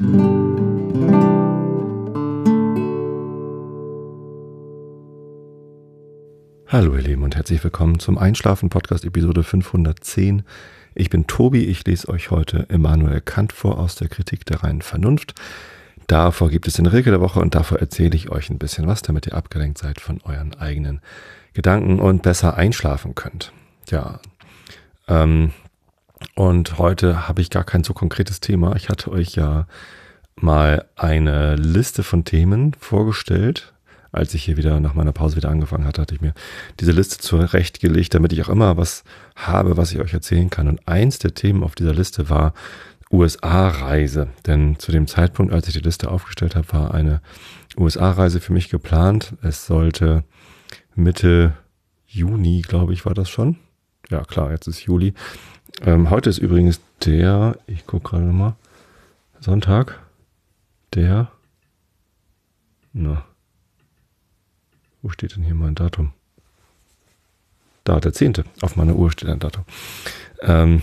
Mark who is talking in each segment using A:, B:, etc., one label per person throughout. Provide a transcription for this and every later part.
A: Hallo ihr Lieben und herzlich willkommen zum Einschlafen Podcast Episode 510. Ich bin Tobi, ich lese euch heute Immanuel Kant vor aus der Kritik der reinen Vernunft. Davor gibt es den Regel der Woche und davor erzähle ich euch ein bisschen was, damit ihr abgelenkt seid von euren eigenen Gedanken und besser einschlafen könnt. Ja, ähm, und heute habe ich gar kein so konkretes Thema. Ich hatte euch ja mal eine Liste von Themen vorgestellt, als ich hier wieder nach meiner Pause wieder angefangen hatte, hatte ich mir diese Liste zurechtgelegt, damit ich auch immer was habe, was ich euch erzählen kann. Und eins der Themen auf dieser Liste war USA-Reise. Denn zu dem Zeitpunkt, als ich die Liste aufgestellt habe, war eine USA-Reise für mich geplant. Es sollte Mitte Juni, glaube ich, war das schon. Ja, klar, jetzt ist Juli. Ähm, heute ist übrigens der, ich gucke gerade nochmal, Sonntag, der, na, wo steht denn hier mein Datum? Da, der 10. Auf meiner Uhr steht ein Datum. Ähm,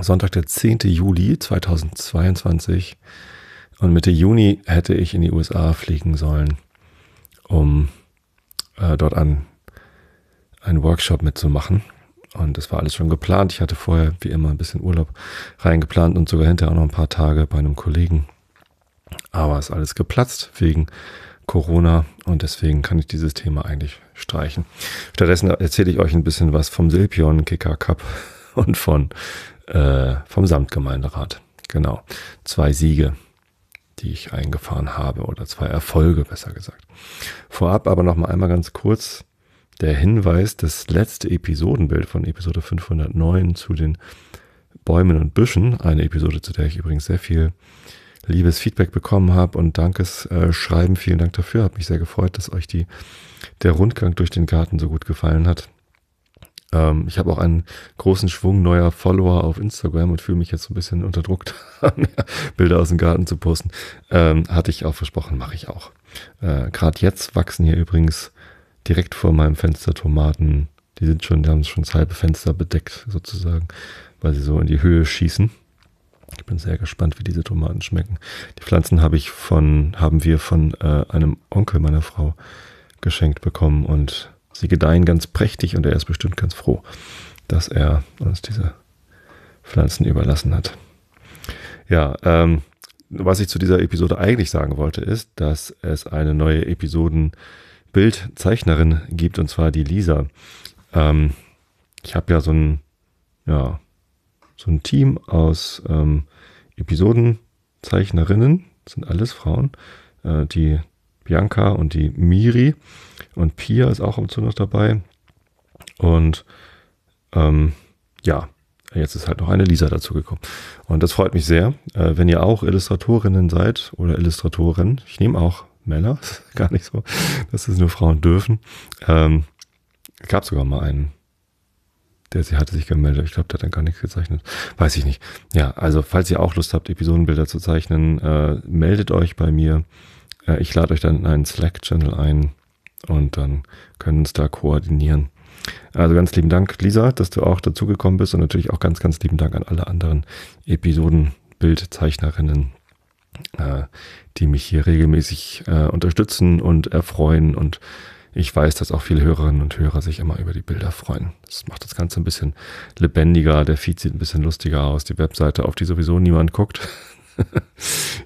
A: Sonntag, der 10. Juli 2022. Und Mitte Juni hätte ich in die USA fliegen sollen, um äh, dort an einen Workshop mitzumachen. Und das war alles schon geplant. Ich hatte vorher, wie immer, ein bisschen Urlaub reingeplant und sogar hinterher auch noch ein paar Tage bei einem Kollegen. Aber es ist alles geplatzt wegen Corona und deswegen kann ich dieses Thema eigentlich streichen. Stattdessen erzähle ich euch ein bisschen was vom Silpion Kicker Cup und von äh, vom Samtgemeinderat. Genau, zwei Siege, die ich eingefahren habe oder zwei Erfolge besser gesagt. Vorab aber noch mal einmal ganz kurz der Hinweis, das letzte Episodenbild von Episode 509 zu den Bäumen und Büschen, eine Episode, zu der ich übrigens sehr viel liebes Feedback bekommen habe und Dankesschreiben. Vielen Dank dafür. Hat mich sehr gefreut, dass euch die, der Rundgang durch den Garten so gut gefallen hat. Ähm, ich habe auch einen großen Schwung neuer Follower auf Instagram und fühle mich jetzt so ein bisschen unterdruckt, Bilder aus dem Garten zu posten. Ähm, hatte ich auch versprochen, mache ich auch. Äh, Gerade jetzt wachsen hier übrigens direkt vor meinem Fenster Tomaten. Die sind schon, die haben schon das halbe Fenster bedeckt sozusagen, weil sie so in die Höhe schießen. Ich bin sehr gespannt, wie diese Tomaten schmecken. Die Pflanzen habe ich von, haben wir von äh, einem Onkel meiner Frau geschenkt bekommen und sie gedeihen ganz prächtig und er ist bestimmt ganz froh, dass er uns diese Pflanzen überlassen hat. Ja, ähm, was ich zu dieser Episode eigentlich sagen wollte, ist, dass es eine neue Episoden-Bildzeichnerin gibt und zwar die Lisa. Ähm, ich habe ja so ein, ja, so ein Team aus ähm, Episodenzeichnerinnen, sind alles Frauen, äh, die Bianca und die Miri und Pia ist auch am Zug noch dabei. Und ähm, ja, jetzt ist halt noch eine Lisa dazugekommen. Und das freut mich sehr. Äh, wenn ihr auch Illustratorinnen seid oder Illustratoren, ich nehme auch Männer, gar nicht so, dass es nur Frauen dürfen. Ähm, gab sogar mal einen der sie hatte sich gemeldet. Ich glaube, der hat dann gar nichts gezeichnet. Weiß ich nicht. Ja, also falls ihr auch Lust habt, Episodenbilder zu zeichnen, äh, meldet euch bei mir. Äh, ich lade euch dann in einen Slack-Channel ein und dann können wir uns da koordinieren. Also ganz lieben Dank, Lisa, dass du auch dazugekommen bist und natürlich auch ganz, ganz lieben Dank an alle anderen Episodenbildzeichnerinnen, die mich hier regelmäßig äh, unterstützen und erfreuen und ich weiß, dass auch viele Hörerinnen und Hörer sich immer über die Bilder freuen. Das macht das Ganze ein bisschen lebendiger. Der Feed sieht ein bisschen lustiger aus. Die Webseite, auf die sowieso niemand guckt.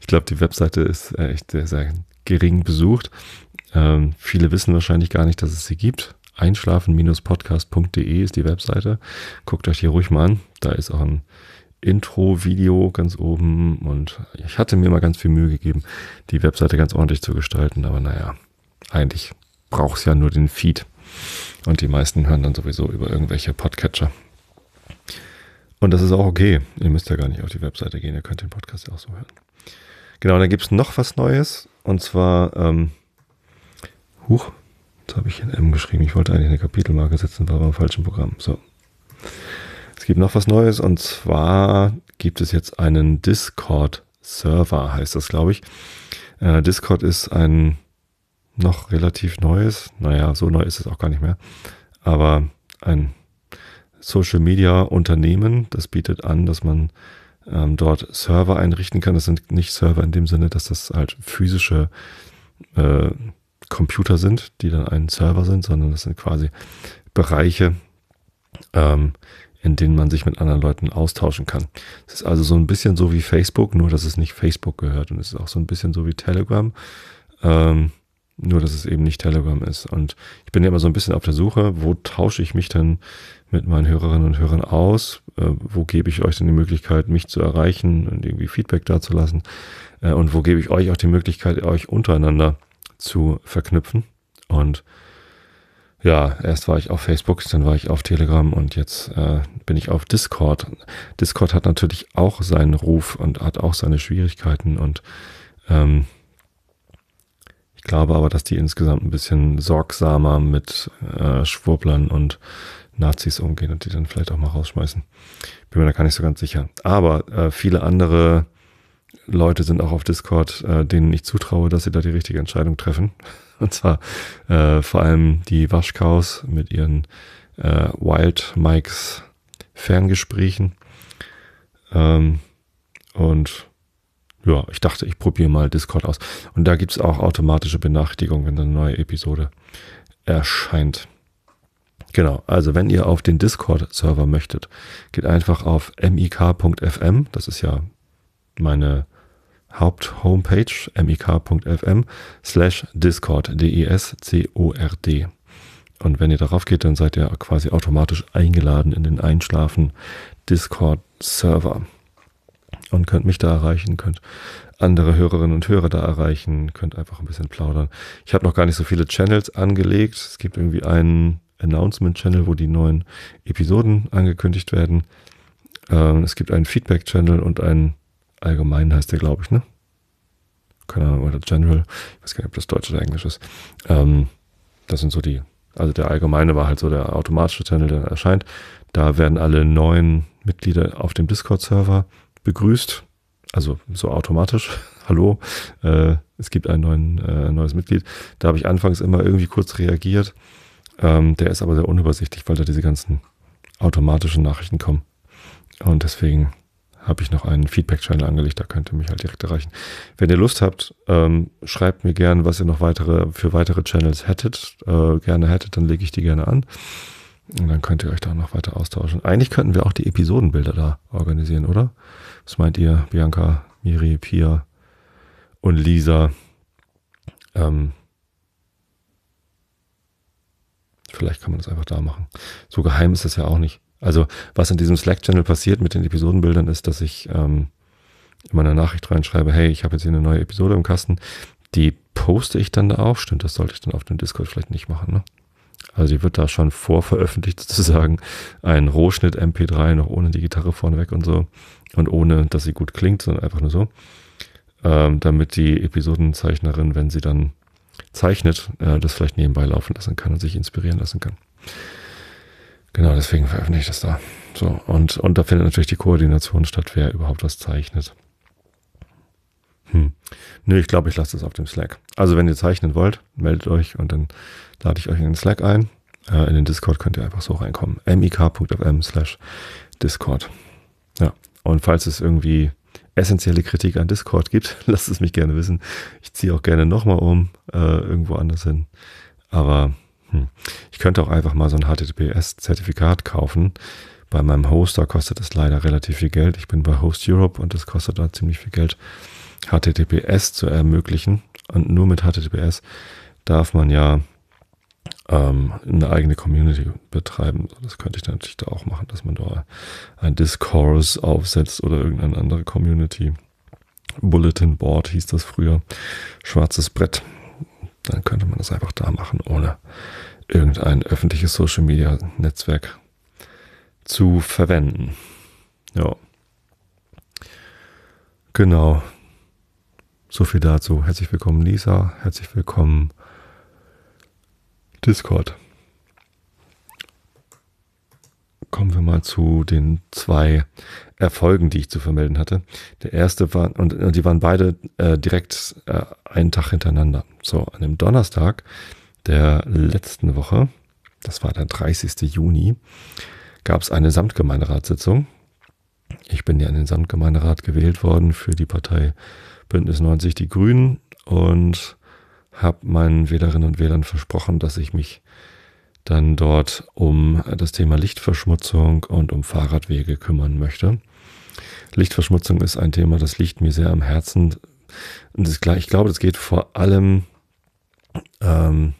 A: ich glaube, die Webseite ist echt sehr, sehr gering besucht. Ähm, viele wissen wahrscheinlich gar nicht, dass es sie gibt. Einschlafen-podcast.de ist die Webseite. Guckt euch hier ruhig mal an. Da ist auch ein Intro-Video ganz oben und ich hatte mir mal ganz viel Mühe gegeben, die Webseite ganz ordentlich zu gestalten, aber naja, eigentlich brauchst ja nur den Feed. Und die meisten hören dann sowieso über irgendwelche Podcatcher. Und das ist auch okay. Ihr müsst ja gar nicht auf die Webseite gehen. Ihr könnt den Podcast ja auch so hören. Genau, dann gibt es noch was Neues. Und zwar, ähm, huch, jetzt habe ich in M geschrieben. Ich wollte eigentlich eine Kapitelmarke setzen, war aber im falschen Programm. So. Es gibt noch was Neues. Und zwar gibt es jetzt einen Discord-Server, heißt das, glaube ich. Äh, Discord ist ein noch relativ neues, naja, so neu ist es auch gar nicht mehr, aber ein Social Media Unternehmen, das bietet an, dass man ähm, dort Server einrichten kann. Das sind nicht Server in dem Sinne, dass das halt physische äh, Computer sind, die dann ein Server sind, sondern das sind quasi Bereiche, ähm, in denen man sich mit anderen Leuten austauschen kann. Es ist also so ein bisschen so wie Facebook, nur dass es nicht Facebook gehört und es ist auch so ein bisschen so wie Telegram. Ähm, nur, dass es eben nicht Telegram ist. Und ich bin ja immer so ein bisschen auf der Suche, wo tausche ich mich denn mit meinen Hörerinnen und Hörern aus? Äh, wo gebe ich euch denn die Möglichkeit, mich zu erreichen und irgendwie Feedback dazulassen? Äh, und wo gebe ich euch auch die Möglichkeit, euch untereinander zu verknüpfen? Und ja, erst war ich auf Facebook, dann war ich auf Telegram und jetzt äh, bin ich auf Discord. Discord hat natürlich auch seinen Ruf und hat auch seine Schwierigkeiten und ähm, ich glaube aber, dass die insgesamt ein bisschen sorgsamer mit äh, Schwurblern und Nazis umgehen und die dann vielleicht auch mal rausschmeißen. Bin mir da gar nicht so ganz sicher. Aber äh, viele andere Leute sind auch auf Discord, äh, denen ich zutraue, dass sie da die richtige Entscheidung treffen. Und zwar äh, vor allem die Waschkaus mit ihren äh, Wild Mikes Ferngesprächen. Ähm, und ja, ich dachte, ich probiere mal Discord aus. Und da gibt es auch automatische Benachrichtigungen, wenn eine neue Episode erscheint. Genau, also wenn ihr auf den Discord-Server möchtet, geht einfach auf mik.fm, das ist ja meine Haupt-Homepage, mik.fm, slash discord, D-I-S-C-O-R-D. Und wenn ihr darauf geht, dann seid ihr quasi automatisch eingeladen in den Einschlafen Discord-Server und könnt mich da erreichen, könnt andere Hörerinnen und Hörer da erreichen, könnt einfach ein bisschen plaudern. Ich habe noch gar nicht so viele Channels angelegt. Es gibt irgendwie einen Announcement-Channel, wo die neuen Episoden angekündigt werden. Ähm, es gibt einen Feedback-Channel und einen allgemeinen heißt der, glaube ich, ne? Keine Ahnung, oder General. Ich weiß gar nicht, ob das Deutsch oder Englisch ist. Ähm, das sind so die, also der allgemeine war halt so der automatische Channel, der erscheint. Da werden alle neuen Mitglieder auf dem Discord-Server begrüßt, also so automatisch. Hallo, äh, es gibt ein neuen, äh, neues Mitglied. Da habe ich anfangs immer irgendwie kurz reagiert. Ähm, der ist aber sehr unübersichtlich, weil da diese ganzen automatischen Nachrichten kommen. Und deswegen habe ich noch einen Feedback-Channel angelegt, da könnt ihr mich halt direkt erreichen. Wenn ihr Lust habt, ähm, schreibt mir gerne, was ihr noch weitere für weitere Channels hättet, äh, gerne hättet, dann lege ich die gerne an. Und dann könnt ihr euch da noch weiter austauschen. Eigentlich könnten wir auch die Episodenbilder da organisieren, oder? Was meint ihr, Bianca, Miri, Pia und Lisa? Ähm, vielleicht kann man das einfach da machen. So geheim ist das ja auch nicht. Also, was in diesem Slack-Channel passiert mit den Episodenbildern, ist, dass ich ähm, in meiner Nachricht reinschreibe, hey, ich habe jetzt hier eine neue Episode im Kasten. Die poste ich dann da auch. Stimmt, das sollte ich dann auf dem Discord vielleicht nicht machen, ne? Also die wird da schon vorveröffentlicht sozusagen. Ein Rohschnitt MP3, noch ohne die Gitarre vorneweg und so. Und ohne, dass sie gut klingt, sondern einfach nur so. Ähm, damit die Episodenzeichnerin, wenn sie dann zeichnet, äh, das vielleicht nebenbei laufen lassen kann und sich inspirieren lassen kann. Genau, deswegen veröffentliche ich das da. So, und, und da findet natürlich die Koordination statt, wer überhaupt was zeichnet. Hm. Nö, ich glaube, ich lasse das auf dem Slack. Also wenn ihr zeichnen wollt, meldet euch und dann lade ich euch in den Slack ein. Äh, in den Discord könnt ihr einfach so reinkommen. mik.fm slash Discord. Ja, und falls es irgendwie essentielle Kritik an Discord gibt, lasst es mich gerne wissen. Ich ziehe auch gerne nochmal um, äh, irgendwo anders hin. Aber hm, ich könnte auch einfach mal so ein HTTPS-Zertifikat kaufen. Bei meinem Hoster kostet das leider relativ viel Geld. Ich bin bei Host Europe und das kostet da ziemlich viel Geld, HTTPS zu ermöglichen. Und nur mit HTTPS darf man ja ähm, eine eigene Community betreiben. Das könnte ich natürlich da auch machen, dass man da ein Discourse aufsetzt oder irgendeine andere Community. Bulletin Board hieß das früher. Schwarzes Brett. Dann könnte man das einfach da machen, ohne irgendein öffentliches Social Media Netzwerk zu verwenden. Ja. Genau. So viel dazu. Herzlich willkommen, Lisa. Herzlich willkommen, Discord. Kommen wir mal zu den zwei Erfolgen, die ich zu vermelden hatte. Der erste war, und, und die waren beide äh, direkt äh, einen Tag hintereinander. So, an dem Donnerstag der letzten Woche, das war der 30. Juni, gab es eine Samtgemeinderatssitzung Ich bin ja in den Sandgemeinderat gewählt worden für die Partei Bündnis 90 Die Grünen und habe meinen Wählerinnen und Wählern versprochen, dass ich mich dann dort um das Thema Lichtverschmutzung und um Fahrradwege kümmern möchte. Lichtverschmutzung ist ein Thema, das liegt mir sehr am Herzen. Und das, ich glaube, das geht vor allem ähm,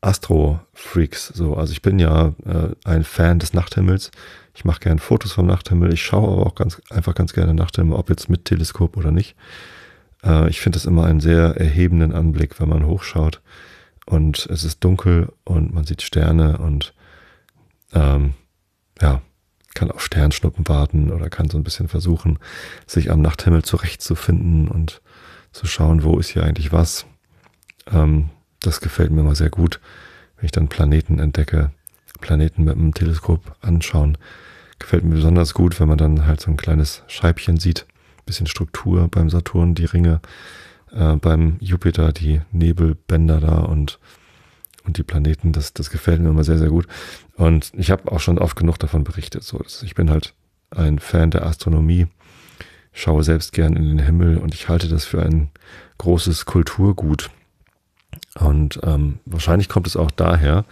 A: Astro-Freaks so. Also ich bin ja äh, ein Fan des Nachthimmels. Ich mache gerne Fotos vom Nachthimmel. Ich schaue aber auch ganz einfach ganz gerne Nachthimmel, ob jetzt mit Teleskop oder nicht. Äh, ich finde es immer einen sehr erhebenden Anblick, wenn man hochschaut und es ist dunkel und man sieht Sterne und ähm, ja, kann auf Sternschnuppen warten oder kann so ein bisschen versuchen, sich am Nachthimmel zurechtzufinden und zu schauen, wo ist hier eigentlich was. Ähm, das gefällt mir immer sehr gut, wenn ich dann Planeten entdecke, Planeten mit einem Teleskop anschauen. Gefällt mir besonders gut, wenn man dann halt so ein kleines Scheibchen sieht, bisschen Struktur beim Saturn, die Ringe, äh, beim Jupiter, die Nebelbänder da und, und die Planeten. Das, das gefällt mir immer sehr, sehr gut. Und ich habe auch schon oft genug davon berichtet. So, ich bin halt ein Fan der Astronomie, schaue selbst gern in den Himmel und ich halte das für ein großes Kulturgut. Und ähm, wahrscheinlich kommt es auch daher,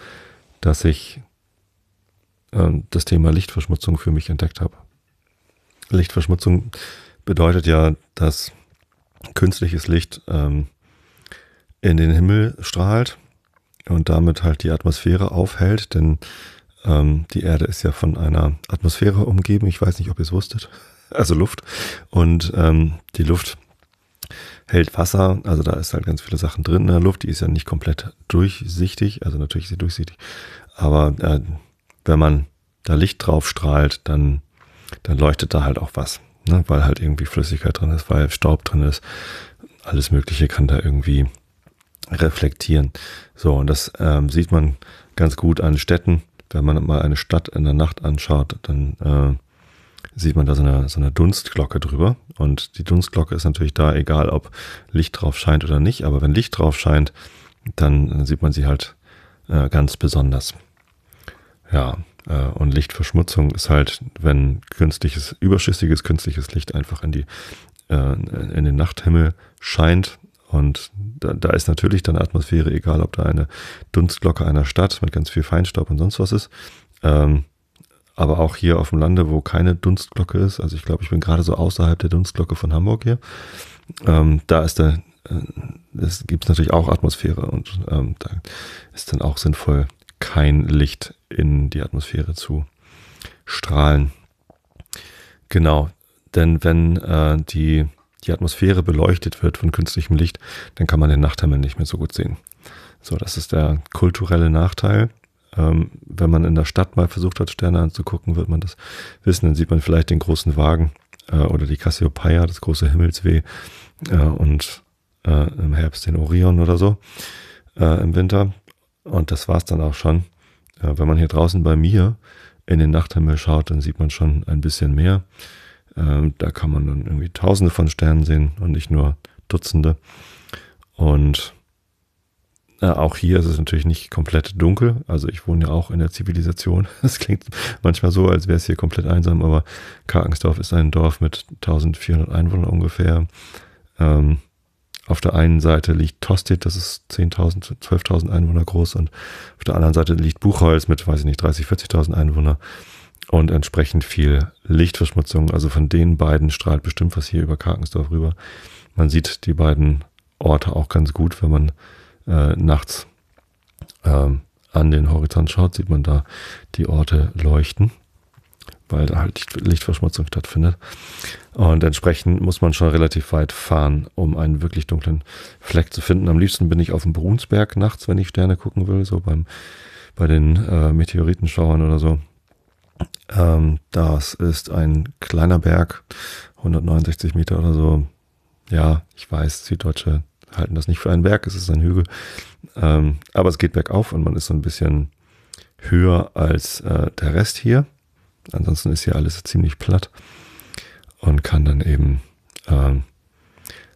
A: dass ich ähm, das Thema Lichtverschmutzung für mich entdeckt habe. Lichtverschmutzung bedeutet ja, dass künstliches Licht ähm, in den Himmel strahlt und damit halt die Atmosphäre aufhält, denn ähm, die Erde ist ja von einer Atmosphäre umgeben. Ich weiß nicht, ob ihr es wusstet. Also Luft. Und ähm, die Luft hält Wasser, also da ist halt ganz viele Sachen drin in der Luft, die ist ja nicht komplett durchsichtig, also natürlich ist sie durchsichtig, aber äh, wenn man da Licht drauf strahlt, dann, dann leuchtet da halt auch was ne? weil halt irgendwie Flüssigkeit drin ist, weil Staub drin ist. Alles Mögliche kann da irgendwie reflektieren. So, und das ähm, sieht man ganz gut an Städten. Wenn man mal eine Stadt in der Nacht anschaut, dann äh, sieht man da so eine, so eine Dunstglocke drüber. Und die Dunstglocke ist natürlich da, egal ob Licht drauf scheint oder nicht. Aber wenn Licht drauf scheint, dann sieht man sie halt äh, ganz besonders. Ja, äh, und Lichtverschmutzung ist halt, wenn künstliches, überschüssiges künstliches Licht einfach in die, äh, in den Nachthimmel scheint. Und da, da ist natürlich dann Atmosphäre, egal ob da eine Dunstglocke einer Stadt mit ganz viel Feinstaub und sonst was ist. Ähm, aber auch hier auf dem Lande, wo keine Dunstglocke ist, also ich glaube, ich bin gerade so außerhalb der Dunstglocke von Hamburg hier, ähm, da ist der, äh, es gibt natürlich auch Atmosphäre und ähm, da ist dann auch sinnvoll, kein Licht in die Atmosphäre zu strahlen. Genau, denn wenn äh, die, die Atmosphäre beleuchtet wird von künstlichem Licht, dann kann man den Nachthimmel nicht mehr so gut sehen. So, das ist der kulturelle Nachteil. Ähm, wenn man in der Stadt mal versucht hat, Sterne anzugucken, wird man das wissen. Dann sieht man vielleicht den großen Wagen äh, oder die Cassiopeia, das große Himmelsweh äh, und äh, im Herbst den Orion oder so äh, im Winter. Und das war's dann auch schon. Ja, wenn man hier draußen bei mir in den Nachthimmel schaut, dann sieht man schon ein bisschen mehr. Ähm, da kann man dann irgendwie Tausende von Sternen sehen und nicht nur Dutzende. Und äh, auch hier ist es natürlich nicht komplett dunkel. Also ich wohne ja auch in der Zivilisation. Das klingt manchmal so, als wäre es hier komplett einsam, aber Karkensdorf ist ein Dorf mit 1400 Einwohnern ungefähr. Ähm, auf der einen Seite liegt Tosted, das ist 10.000, 12.000 Einwohner groß und auf der anderen Seite liegt Buchholz mit, weiß ich nicht, 30, 40.000 Einwohner und entsprechend viel Lichtverschmutzung. Also von den beiden strahlt bestimmt was hier über Karkensdorf rüber. Man sieht die beiden Orte auch ganz gut, wenn man äh, nachts äh, an den Horizont schaut, sieht man da die Orte leuchten weil da halt Lichtverschmutzung stattfindet. Und entsprechend muss man schon relativ weit fahren, um einen wirklich dunklen Fleck zu finden. Am liebsten bin ich auf dem Brunsberg nachts, wenn ich Sterne gucken will, so beim, bei den äh, Meteoritenschauern oder so. Ähm, das ist ein kleiner Berg, 169 Meter oder so. Ja, ich weiß, Süddeutsche halten das nicht für einen Berg, es ist ein Hügel. Ähm, aber es geht bergauf und man ist so ein bisschen höher als äh, der Rest hier. Ansonsten ist hier alles ziemlich platt und kann dann eben, ähm,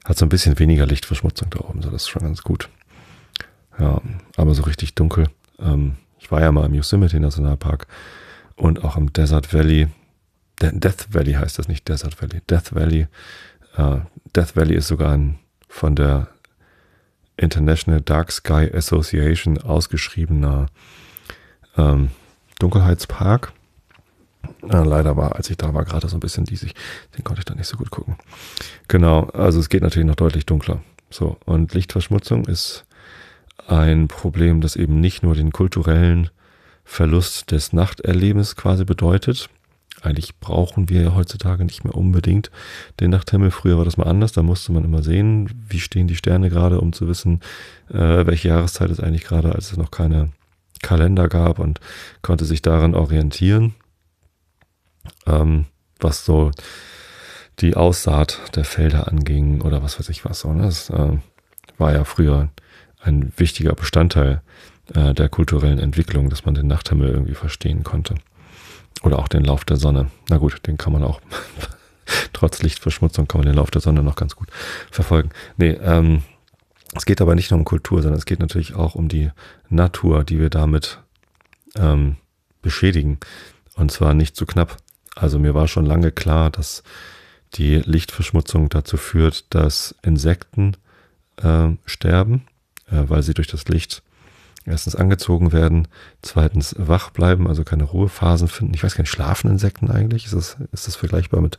A: hat so ein bisschen weniger Lichtverschmutzung da oben, so das ist schon ganz gut. Ja, aber so richtig dunkel. Ähm, ich war ja mal im Yosemite Nationalpark und auch im Desert Valley. Death Valley heißt das nicht Desert Valley. Death Valley. Äh, Death Valley ist sogar ein von der International Dark Sky Association ausgeschriebener ähm, Dunkelheitspark. Äh, leider war, als ich da war, gerade so ein bisschen diesig. Den konnte ich da nicht so gut gucken. Genau, also es geht natürlich noch deutlich dunkler. So, und Lichtverschmutzung ist ein Problem, das eben nicht nur den kulturellen Verlust des Nachterlebens quasi bedeutet. Eigentlich brauchen wir ja heutzutage nicht mehr unbedingt den Nachthimmel. Früher war das mal anders. Da musste man immer sehen, wie stehen die Sterne gerade, um zu wissen, äh, welche Jahreszeit es eigentlich gerade, als es noch keine Kalender gab und konnte sich daran orientieren, ähm, was so die Aussaat der Felder anging oder was weiß ich was. So, ne? Das äh, war ja früher ein wichtiger Bestandteil äh, der kulturellen Entwicklung, dass man den Nachthimmel irgendwie verstehen konnte. Oder auch den Lauf der Sonne. Na gut, den kann man auch, trotz Lichtverschmutzung kann man den Lauf der Sonne noch ganz gut verfolgen. Nee, ähm, es geht aber nicht nur um Kultur, sondern es geht natürlich auch um die Natur, die wir damit ähm, beschädigen. Und zwar nicht zu knapp. Also mir war schon lange klar, dass die Lichtverschmutzung dazu führt, dass Insekten äh, sterben, äh, weil sie durch das Licht erstens angezogen werden, zweitens wach bleiben, also keine Ruhephasen finden. Ich weiß gar nicht, schlafen Insekten eigentlich? Ist das, ist das vergleichbar mit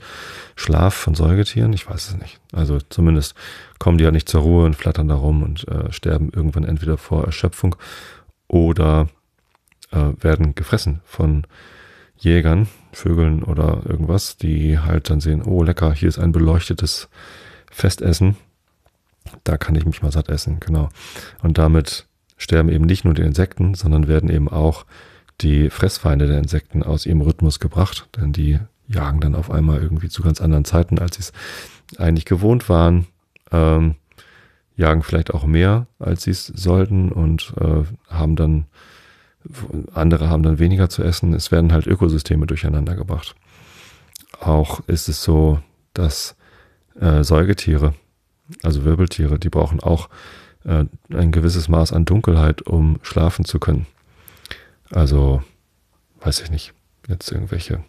A: Schlaf von Säugetieren? Ich weiß es nicht. Also zumindest kommen die ja nicht zur Ruhe und flattern da rum und äh, sterben irgendwann entweder vor Erschöpfung oder äh, werden gefressen von Jägern, Vögeln oder irgendwas, die halt dann sehen, oh lecker, hier ist ein beleuchtetes Festessen. Da kann ich mich mal satt essen, genau. Und damit sterben eben nicht nur die Insekten, sondern werden eben auch die Fressfeinde der Insekten aus ihrem Rhythmus gebracht, denn die jagen dann auf einmal irgendwie zu ganz anderen Zeiten, als sie es eigentlich gewohnt waren, ähm, jagen vielleicht auch mehr, als sie es sollten und äh, haben dann, andere haben dann weniger zu essen. Es werden halt Ökosysteme durcheinander gebracht. Auch ist es so, dass äh, Säugetiere, also Wirbeltiere, die brauchen auch äh, ein gewisses Maß an Dunkelheit, um schlafen zu können. Also, weiß ich nicht, jetzt irgendwelche,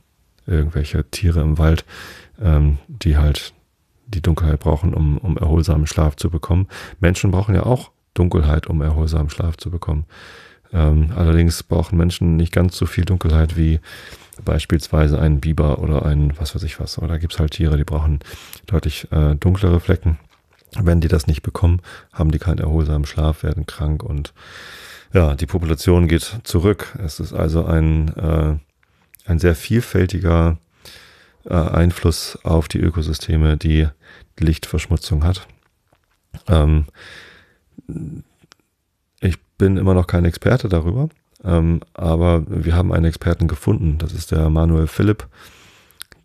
A: irgendwelche Tiere im Wald, ähm, die halt die Dunkelheit brauchen, um, um erholsamen Schlaf zu bekommen. Menschen brauchen ja auch Dunkelheit, um erholsamen Schlaf zu bekommen. Ähm, allerdings brauchen Menschen nicht ganz so viel Dunkelheit wie beispielsweise ein Biber oder ein was weiß ich was. Oder gibt es halt Tiere, die brauchen deutlich äh, dunklere Flecken. Wenn die das nicht bekommen, haben die keinen erholsamen Schlaf, werden krank und ja, die Population geht zurück. Es ist also ein, äh, ein sehr vielfältiger äh, Einfluss auf die Ökosysteme, die Lichtverschmutzung hat. Ähm, ich bin immer noch kein Experte darüber, ähm, aber wir haben einen Experten gefunden. Das ist der Manuel Philipp,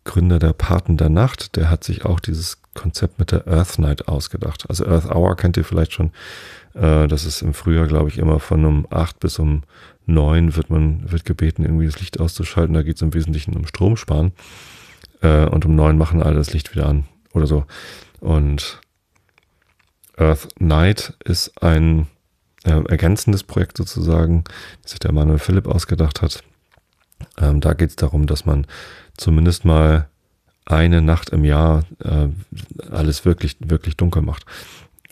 A: Gründer der Paten der Nacht. Der hat sich auch dieses Konzept mit der Earth Night ausgedacht. Also Earth Hour kennt ihr vielleicht schon. Äh, das ist im Frühjahr, glaube ich, immer von um acht bis um neun wird man, wird gebeten, irgendwie das Licht auszuschalten. Da geht es im Wesentlichen um Stromsparen. Äh, und um neun machen alle das Licht wieder an oder so. Und Earth Night ist ein äh, ergänzendes Projekt sozusagen, das sich der Manuel Philipp ausgedacht hat. Ähm, da geht es darum, dass man zumindest mal eine Nacht im Jahr äh, alles wirklich, wirklich dunkel macht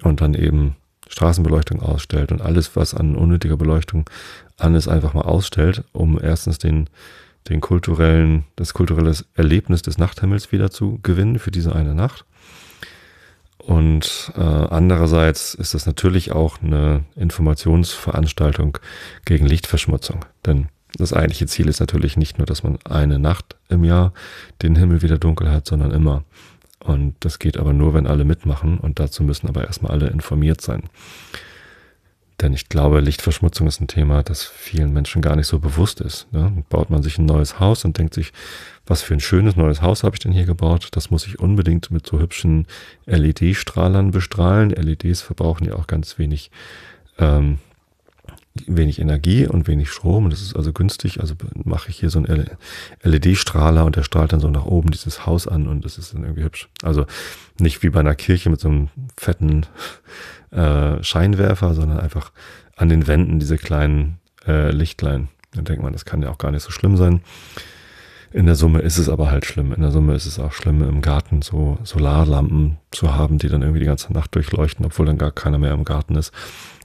A: und dann eben Straßenbeleuchtung ausstellt und alles, was an unnötiger Beleuchtung an ist, einfach mal ausstellt, um erstens den, den kulturellen, das kulturelle Erlebnis des Nachthimmels wieder zu gewinnen für diese eine Nacht. Und äh, andererseits ist das natürlich auch eine Informationsveranstaltung gegen Lichtverschmutzung. Denn das eigentliche Ziel ist natürlich nicht nur, dass man eine Nacht im Jahr den Himmel wieder dunkel hat, sondern immer. Und das geht aber nur, wenn alle mitmachen. Und dazu müssen aber erstmal alle informiert sein. Denn ich glaube, Lichtverschmutzung ist ein Thema, das vielen Menschen gar nicht so bewusst ist. Ne? Baut man sich ein neues Haus und denkt sich, was für ein schönes neues Haus habe ich denn hier gebaut? Das muss ich unbedingt mit so hübschen LED-Strahlern bestrahlen. LEDs verbrauchen ja auch ganz wenig ähm, wenig Energie und wenig Strom und das ist also günstig. Also mache ich hier so einen LED-Strahler und der strahlt dann so nach oben dieses Haus an und das ist dann irgendwie hübsch. Also nicht wie bei einer Kirche mit so einem fetten äh, Scheinwerfer, sondern einfach an den Wänden diese kleinen äh, Lichtlein. Dann denkt man, das kann ja auch gar nicht so schlimm sein. In der Summe ist es aber halt schlimm. In der Summe ist es auch schlimm, im Garten so Solarlampen zu haben, die dann irgendwie die ganze Nacht durchleuchten, obwohl dann gar keiner mehr im Garten ist.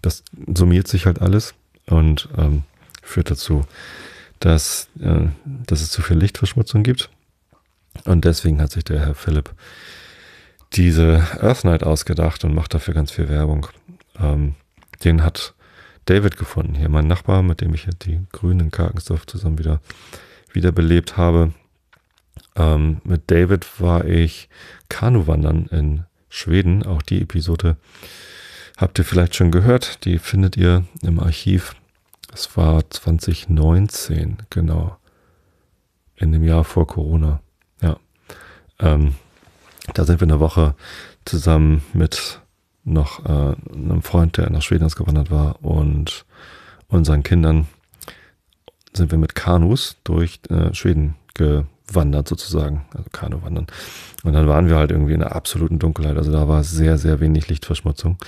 A: Das summiert sich halt alles und ähm, führt dazu, dass, äh, dass es zu viel Lichtverschmutzung gibt. Und deswegen hat sich der Herr Philipp diese Earth Night ausgedacht und macht dafür ganz viel Werbung. Ähm, den hat David gefunden, hier mein Nachbar, mit dem ich die Grünen Karkensdorf zusammen wieder wiederbelebt habe. Ähm, mit David war ich Kanuwandern in Schweden. Auch die Episode habt ihr vielleicht schon gehört. Die findet ihr im Archiv. Es war 2019, genau. In dem Jahr vor Corona. Ja. Ähm, da sind wir eine Woche zusammen mit noch äh, einem Freund, der nach Schweden ausgewandert war und unseren Kindern sind wir mit Kanus durch äh, Schweden gewandert sozusagen, also Kanu wandern. Und dann waren wir halt irgendwie in der absoluten Dunkelheit, also da war sehr, sehr wenig Lichtverschmutzung.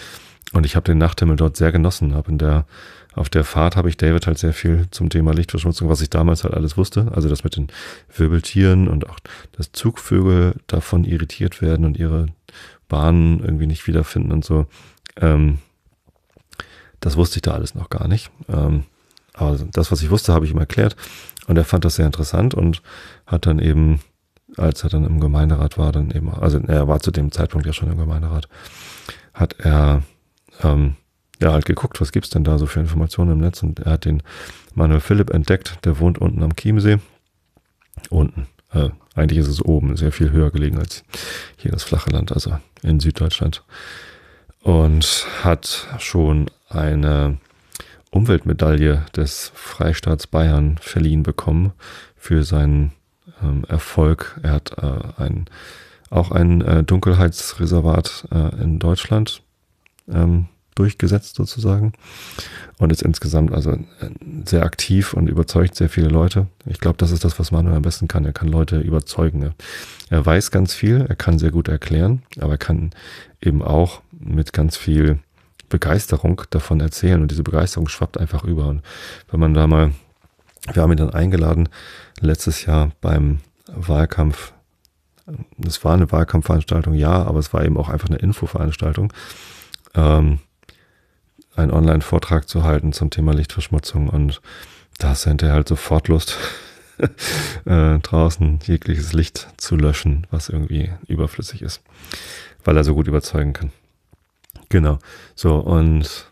A: Und ich habe den Nachthimmel dort sehr genossen, habe in der auf der Fahrt habe ich David halt sehr viel zum Thema Lichtverschmutzung, was ich damals halt alles wusste. Also das mit den Wirbeltieren und auch, dass Zugvögel davon irritiert werden und ihre Bahnen irgendwie nicht wiederfinden und so. Ähm, das wusste ich da alles noch gar nicht. Ähm, aber das, was ich wusste, habe ich ihm erklärt. Und er fand das sehr interessant und hat dann eben, als er dann im Gemeinderat war, dann eben, also er war zu dem Zeitpunkt ja schon im Gemeinderat, hat er ähm, ja halt geguckt, was gibt's denn da so für Informationen im Netz. Und er hat den Manuel Philipp entdeckt, der wohnt unten am Chiemsee. Unten. Äh, eigentlich ist es oben, sehr viel höher gelegen als hier das flache Land, also in Süddeutschland. Und hat schon eine Umweltmedaille des Freistaats Bayern verliehen bekommen für seinen ähm, Erfolg. Er hat äh, ein, auch ein äh, Dunkelheitsreservat äh, in Deutschland ähm, durchgesetzt sozusagen und ist insgesamt also äh, sehr aktiv und überzeugt sehr viele Leute. Ich glaube, das ist das, was Manuel am besten kann. Er kann Leute überzeugen. Er weiß ganz viel, er kann sehr gut erklären, aber er kann eben auch mit ganz viel Begeisterung davon erzählen und diese Begeisterung schwappt einfach über. Und wenn man da mal, wir haben ihn dann eingeladen, letztes Jahr beim Wahlkampf, es war eine Wahlkampfveranstaltung, ja, aber es war eben auch einfach eine Infoveranstaltung, ähm, einen Online-Vortrag zu halten zum Thema Lichtverschmutzung und da du hinterher halt sofort Lust, äh, draußen jegliches Licht zu löschen, was irgendwie überflüssig ist, weil er so gut überzeugen kann. Genau. So, und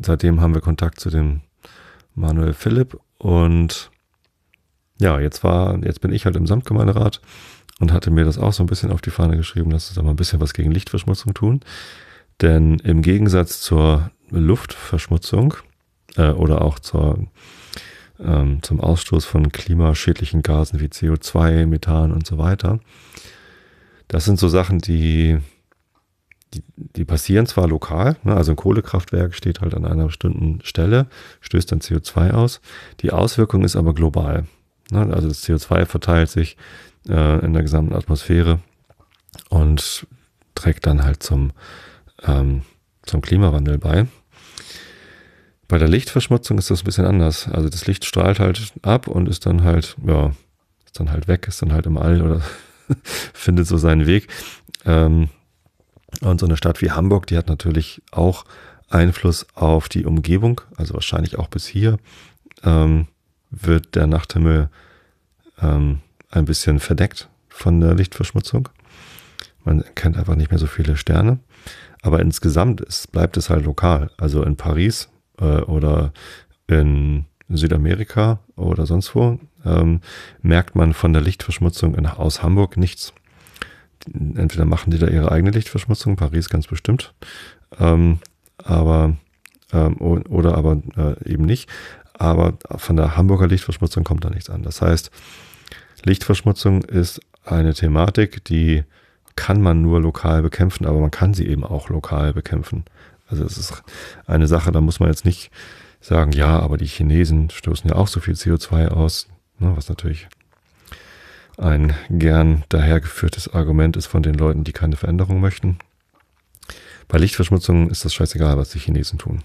A: seitdem haben wir Kontakt zu dem Manuel Philipp und ja, jetzt war, jetzt bin ich halt im Samtgemeinderat und hatte mir das auch so ein bisschen auf die Fahne geschrieben, lass uns da mal ein bisschen was gegen Lichtverschmutzung tun. Denn im Gegensatz zur Luftverschmutzung äh, oder auch zur, ähm, zum Ausstoß von klimaschädlichen Gasen wie CO2, Methan und so weiter, das sind so Sachen, die die, die passieren zwar lokal, ne, also ein Kohlekraftwerk steht halt an einer bestimmten Stelle, stößt dann CO2 aus. Die Auswirkung ist aber global. Ne, also das CO2 verteilt sich äh, in der gesamten Atmosphäre und trägt dann halt zum, ähm, zum Klimawandel bei. Bei der Lichtverschmutzung ist das ein bisschen anders. Also das Licht strahlt halt ab und ist dann halt, ja, ist dann halt weg, ist dann halt im All oder findet so seinen Weg. Ähm, und so eine Stadt wie Hamburg, die hat natürlich auch Einfluss auf die Umgebung, also wahrscheinlich auch bis hier ähm, wird der Nachthimmel ähm, ein bisschen verdeckt von der Lichtverschmutzung. Man kennt einfach nicht mehr so viele Sterne. Aber insgesamt ist, bleibt es halt lokal. Also in Paris äh, oder in Südamerika oder sonst wo ähm, merkt man von der Lichtverschmutzung in, aus Hamburg nichts entweder machen die da ihre eigene Lichtverschmutzung, Paris ganz bestimmt, ähm, aber ähm, oder aber äh, eben nicht. Aber von der Hamburger Lichtverschmutzung kommt da nichts an. Das heißt, Lichtverschmutzung ist eine Thematik, die kann man nur lokal bekämpfen, aber man kann sie eben auch lokal bekämpfen. Also es ist eine Sache, da muss man jetzt nicht sagen, ja, aber die Chinesen stoßen ja auch so viel CO2 aus, ne, was natürlich ein gern dahergeführtes Argument ist von den Leuten, die keine Veränderung möchten. Bei Lichtverschmutzung ist das scheißegal, was die Chinesen tun,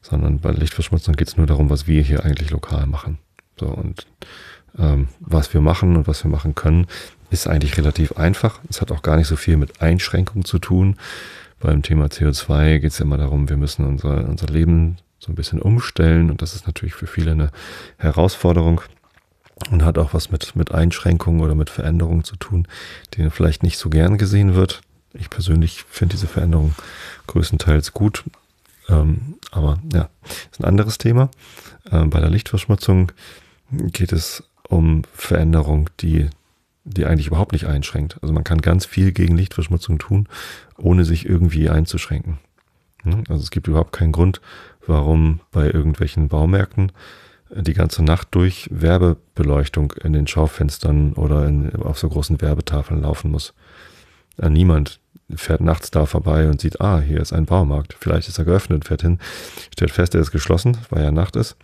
A: sondern bei Lichtverschmutzung geht es nur darum, was wir hier eigentlich lokal machen. So und Ähm, was wir machen und was wir machen können, ist eigentlich relativ einfach. Es hat auch gar nicht so viel mit Einschränkungen zu tun. Beim Thema CO2 geht es ja immer darum, wir müssen unser, unser Leben so ein bisschen umstellen und das ist natürlich für viele eine Herausforderung und hat auch was mit, mit Einschränkungen oder mit Veränderungen zu tun, denen vielleicht nicht so gern gesehen wird. Ich persönlich finde diese Veränderung größtenteils gut, ähm, aber ja, ist ein anderes Thema. Ähm, bei der Lichtverschmutzung geht es um Veränderung, die, die eigentlich überhaupt nicht einschränkt. Also man kann ganz viel gegen Lichtverschmutzung tun, ohne sich irgendwie einzuschränken. Also es gibt überhaupt keinen Grund, warum bei irgendwelchen Baumärkten die ganze Nacht durch Werbebeleuchtung in den Schaufenstern oder in, auf so großen Werbetafeln laufen muss. Ja, niemand fährt nachts da vorbei und sieht, ah, hier ist ein Baumarkt. Vielleicht ist er geöffnet, fährt hin, stellt fest, er ist geschlossen, weil ja Nacht ist,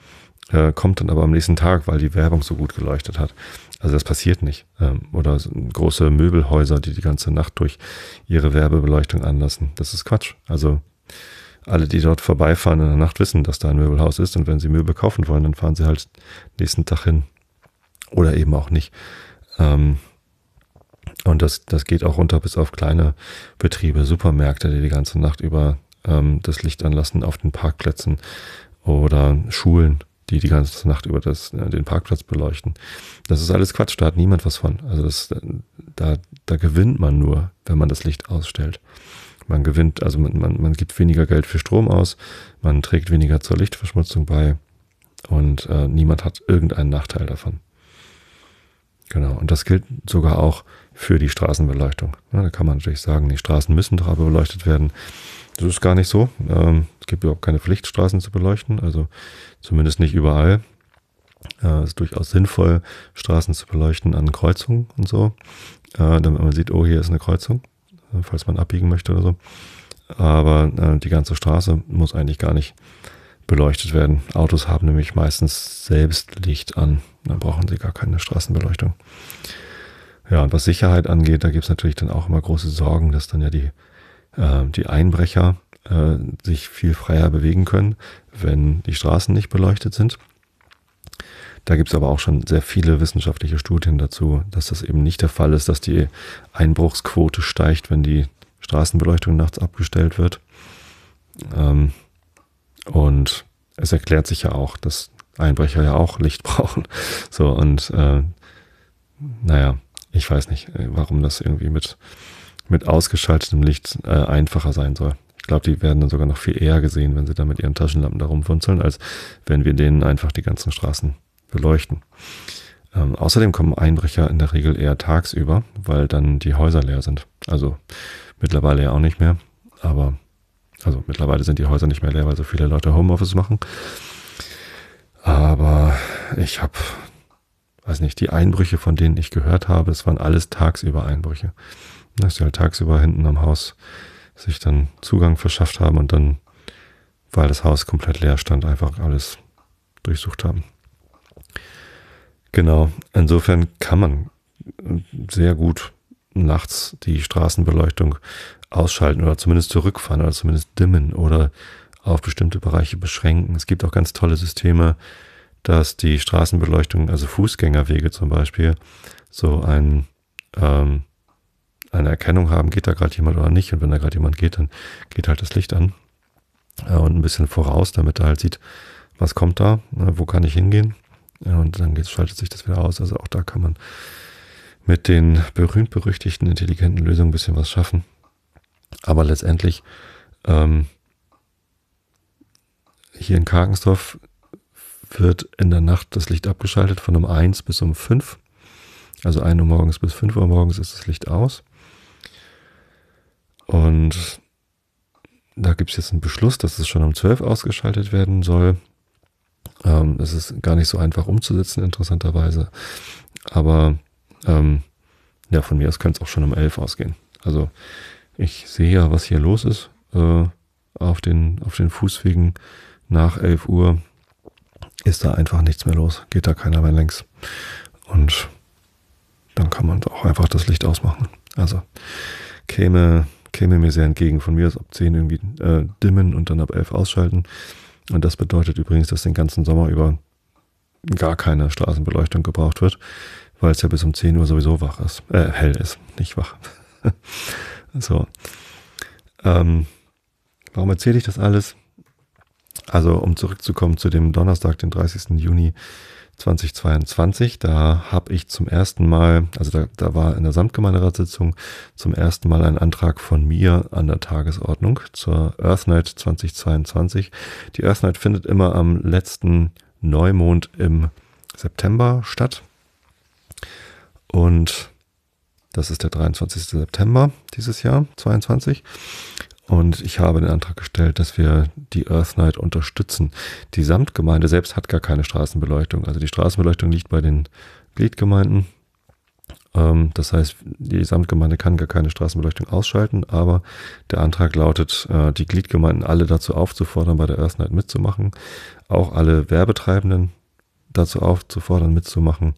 A: äh, kommt dann aber am nächsten Tag, weil die Werbung so gut geleuchtet hat. Also das passiert nicht. Ähm, oder große Möbelhäuser, die die ganze Nacht durch ihre Werbebeleuchtung anlassen. Das ist Quatsch. Also alle, die dort vorbeifahren in der Nacht, wissen, dass da ein Möbelhaus ist. Und wenn sie Möbel kaufen wollen, dann fahren sie halt nächsten Tag hin. Oder eben auch nicht. Ähm, und das, das geht auch runter bis auf kleine Betriebe, Supermärkte, die die ganze Nacht über ähm, das Licht anlassen auf den Parkplätzen oder Schulen, die die ganze Nacht über das, äh, den Parkplatz beleuchten. Das ist alles Quatsch, da hat niemand was von. Also das, da, da gewinnt man nur, wenn man das Licht ausstellt. Man gewinnt, also man, man, man gibt weniger Geld für Strom aus, man trägt weniger zur Lichtverschmutzung bei und äh, niemand hat irgendeinen Nachteil davon. Genau, und das gilt sogar auch für die Straßenbeleuchtung. Ja, da kann man natürlich sagen, die Straßen müssen doch aber beleuchtet werden. Das ist gar nicht so. Ähm, es gibt überhaupt keine Pflicht, Straßen zu beleuchten, also zumindest nicht überall. Äh, es ist durchaus sinnvoll, Straßen zu beleuchten an Kreuzungen und so, äh, damit man sieht, oh, hier ist eine Kreuzung. Äh, falls man abbiegen möchte oder so. Aber äh, die ganze Straße muss eigentlich gar nicht beleuchtet werden. Autos haben nämlich meistens selbst Licht an. Dann brauchen sie gar keine Straßenbeleuchtung. Ja, und was Sicherheit angeht, da gibt es natürlich dann auch immer große Sorgen, dass dann ja die, äh, die Einbrecher äh, sich viel freier bewegen können, wenn die Straßen nicht beleuchtet sind. Da gibt es aber auch schon sehr viele wissenschaftliche Studien dazu, dass das eben nicht der Fall ist, dass die Einbruchsquote steigt, wenn die Straßenbeleuchtung nachts abgestellt wird. Ähm, und es erklärt sich ja auch, dass Einbrecher ja auch Licht brauchen. So, und äh, naja, ich weiß nicht, äh, warum das irgendwie mit, mit ausgeschaltetem Licht äh, einfacher sein soll. Ich glaube, die werden dann sogar noch viel eher gesehen, wenn sie da mit ihren Taschenlampen da rumfunzeln, als wenn wir denen einfach die ganzen Straßen beleuchten. Ähm, außerdem kommen Einbrecher in der Regel eher tagsüber, weil dann die Häuser leer sind. Also mittlerweile ja auch nicht mehr, aber also mittlerweile sind die Häuser nicht mehr leer, weil so viele Leute Homeoffice machen. Aber ich habe, weiß nicht, die Einbrüche, von denen ich gehört habe, es waren alles tagsüber Einbrüche. Dass sie halt tagsüber hinten am Haus sich dann Zugang verschafft haben und dann, weil das Haus komplett leer stand, einfach alles durchsucht haben. Genau, insofern kann man sehr gut nachts die Straßenbeleuchtung ausschalten oder zumindest zurückfahren oder zumindest dimmen oder auf bestimmte Bereiche beschränken. Es gibt auch ganz tolle Systeme, dass die Straßenbeleuchtung, also Fußgängerwege zum Beispiel, so ein, ähm, eine Erkennung haben, geht da gerade jemand oder nicht. Und wenn da gerade jemand geht, dann geht halt das Licht an äh, und ein bisschen voraus, damit er halt sieht, was kommt da, äh, wo kann ich hingehen. Und dann schaltet sich das wieder aus. Also auch da kann man mit den berühmt-berüchtigten intelligenten Lösungen ein bisschen was schaffen. Aber letztendlich ähm, hier in Karkensdorf wird in der Nacht das Licht abgeschaltet von um 1 bis um 5. Also 1 Uhr morgens bis 5 Uhr morgens ist das Licht aus. Und da gibt es jetzt einen Beschluss, dass es schon um 12 ausgeschaltet werden soll. Ähm, das ist gar nicht so einfach umzusetzen, interessanterweise. Aber ähm, ja, von mir aus könnte es auch schon um elf ausgehen. Also ich sehe ja, was hier los ist äh, auf, den, auf den Fußwegen nach 11 Uhr. Ist da einfach nichts mehr los, geht da keiner mehr längs. Und dann kann man auch einfach das Licht ausmachen. Also käme, käme mir sehr entgegen. Von mir aus ab 10 irgendwie äh, dimmen und dann ab 11 ausschalten. Und das bedeutet übrigens, dass den ganzen Sommer über gar keine Straßenbeleuchtung gebraucht wird, weil es ja bis um 10 Uhr sowieso wach ist, äh, hell ist, nicht wach. so. Ähm, warum erzähle ich das alles? Also, um zurückzukommen zu dem Donnerstag, den 30. Juni 2022, da habe ich zum ersten Mal, also da, da war in der Samtgemeinderatssitzung zum ersten Mal ein Antrag von mir an der Tagesordnung zur Earth Night 2022. Die Earth Night findet immer am letzten Neumond im September statt. Und das ist der 23. September dieses Jahr, 22. Und ich habe den Antrag gestellt, dass wir die Earth Night unterstützen. Die Samtgemeinde selbst hat gar keine Straßenbeleuchtung. Also die Straßenbeleuchtung liegt bei den Gliedgemeinden. Ähm, das heißt, die Samtgemeinde kann gar keine Straßenbeleuchtung ausschalten, aber der Antrag lautet, äh, die Gliedgemeinden alle dazu aufzufordern, bei der Earth Night mitzumachen. Auch alle Werbetreibenden dazu aufzufordern, mitzumachen.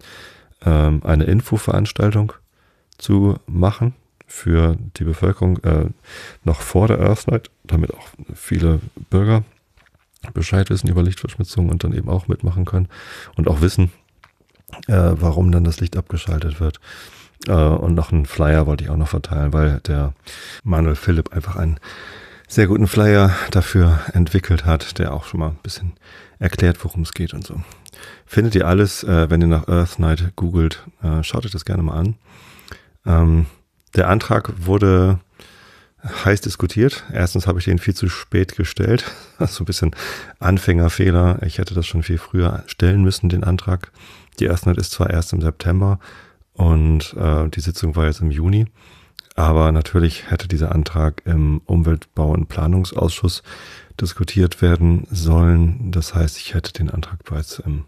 A: Ähm, eine Infoveranstaltung zu machen für die Bevölkerung äh, noch vor der Earth Night, damit auch viele Bürger Bescheid wissen über Lichtverschmutzung und dann eben auch mitmachen können und auch wissen, äh, warum dann das Licht abgeschaltet wird. Äh, und noch einen Flyer wollte ich auch noch verteilen, weil der Manuel Philipp einfach einen sehr guten Flyer dafür entwickelt hat, der auch schon mal ein bisschen erklärt, worum es geht und so. Findet ihr alles, äh, wenn ihr nach Earth Night googelt, äh, schaut euch das gerne mal an. Ähm, der Antrag wurde heiß diskutiert. Erstens habe ich den viel zu spät gestellt. Also ein bisschen Anfängerfehler. Ich hätte das schon viel früher stellen müssen, den Antrag. Die Erstnet ist zwar erst im September und äh, die Sitzung war jetzt im Juni. Aber natürlich hätte dieser Antrag im Umweltbau- und Planungsausschuss diskutiert werden sollen. Das heißt, ich hätte den Antrag bereits im,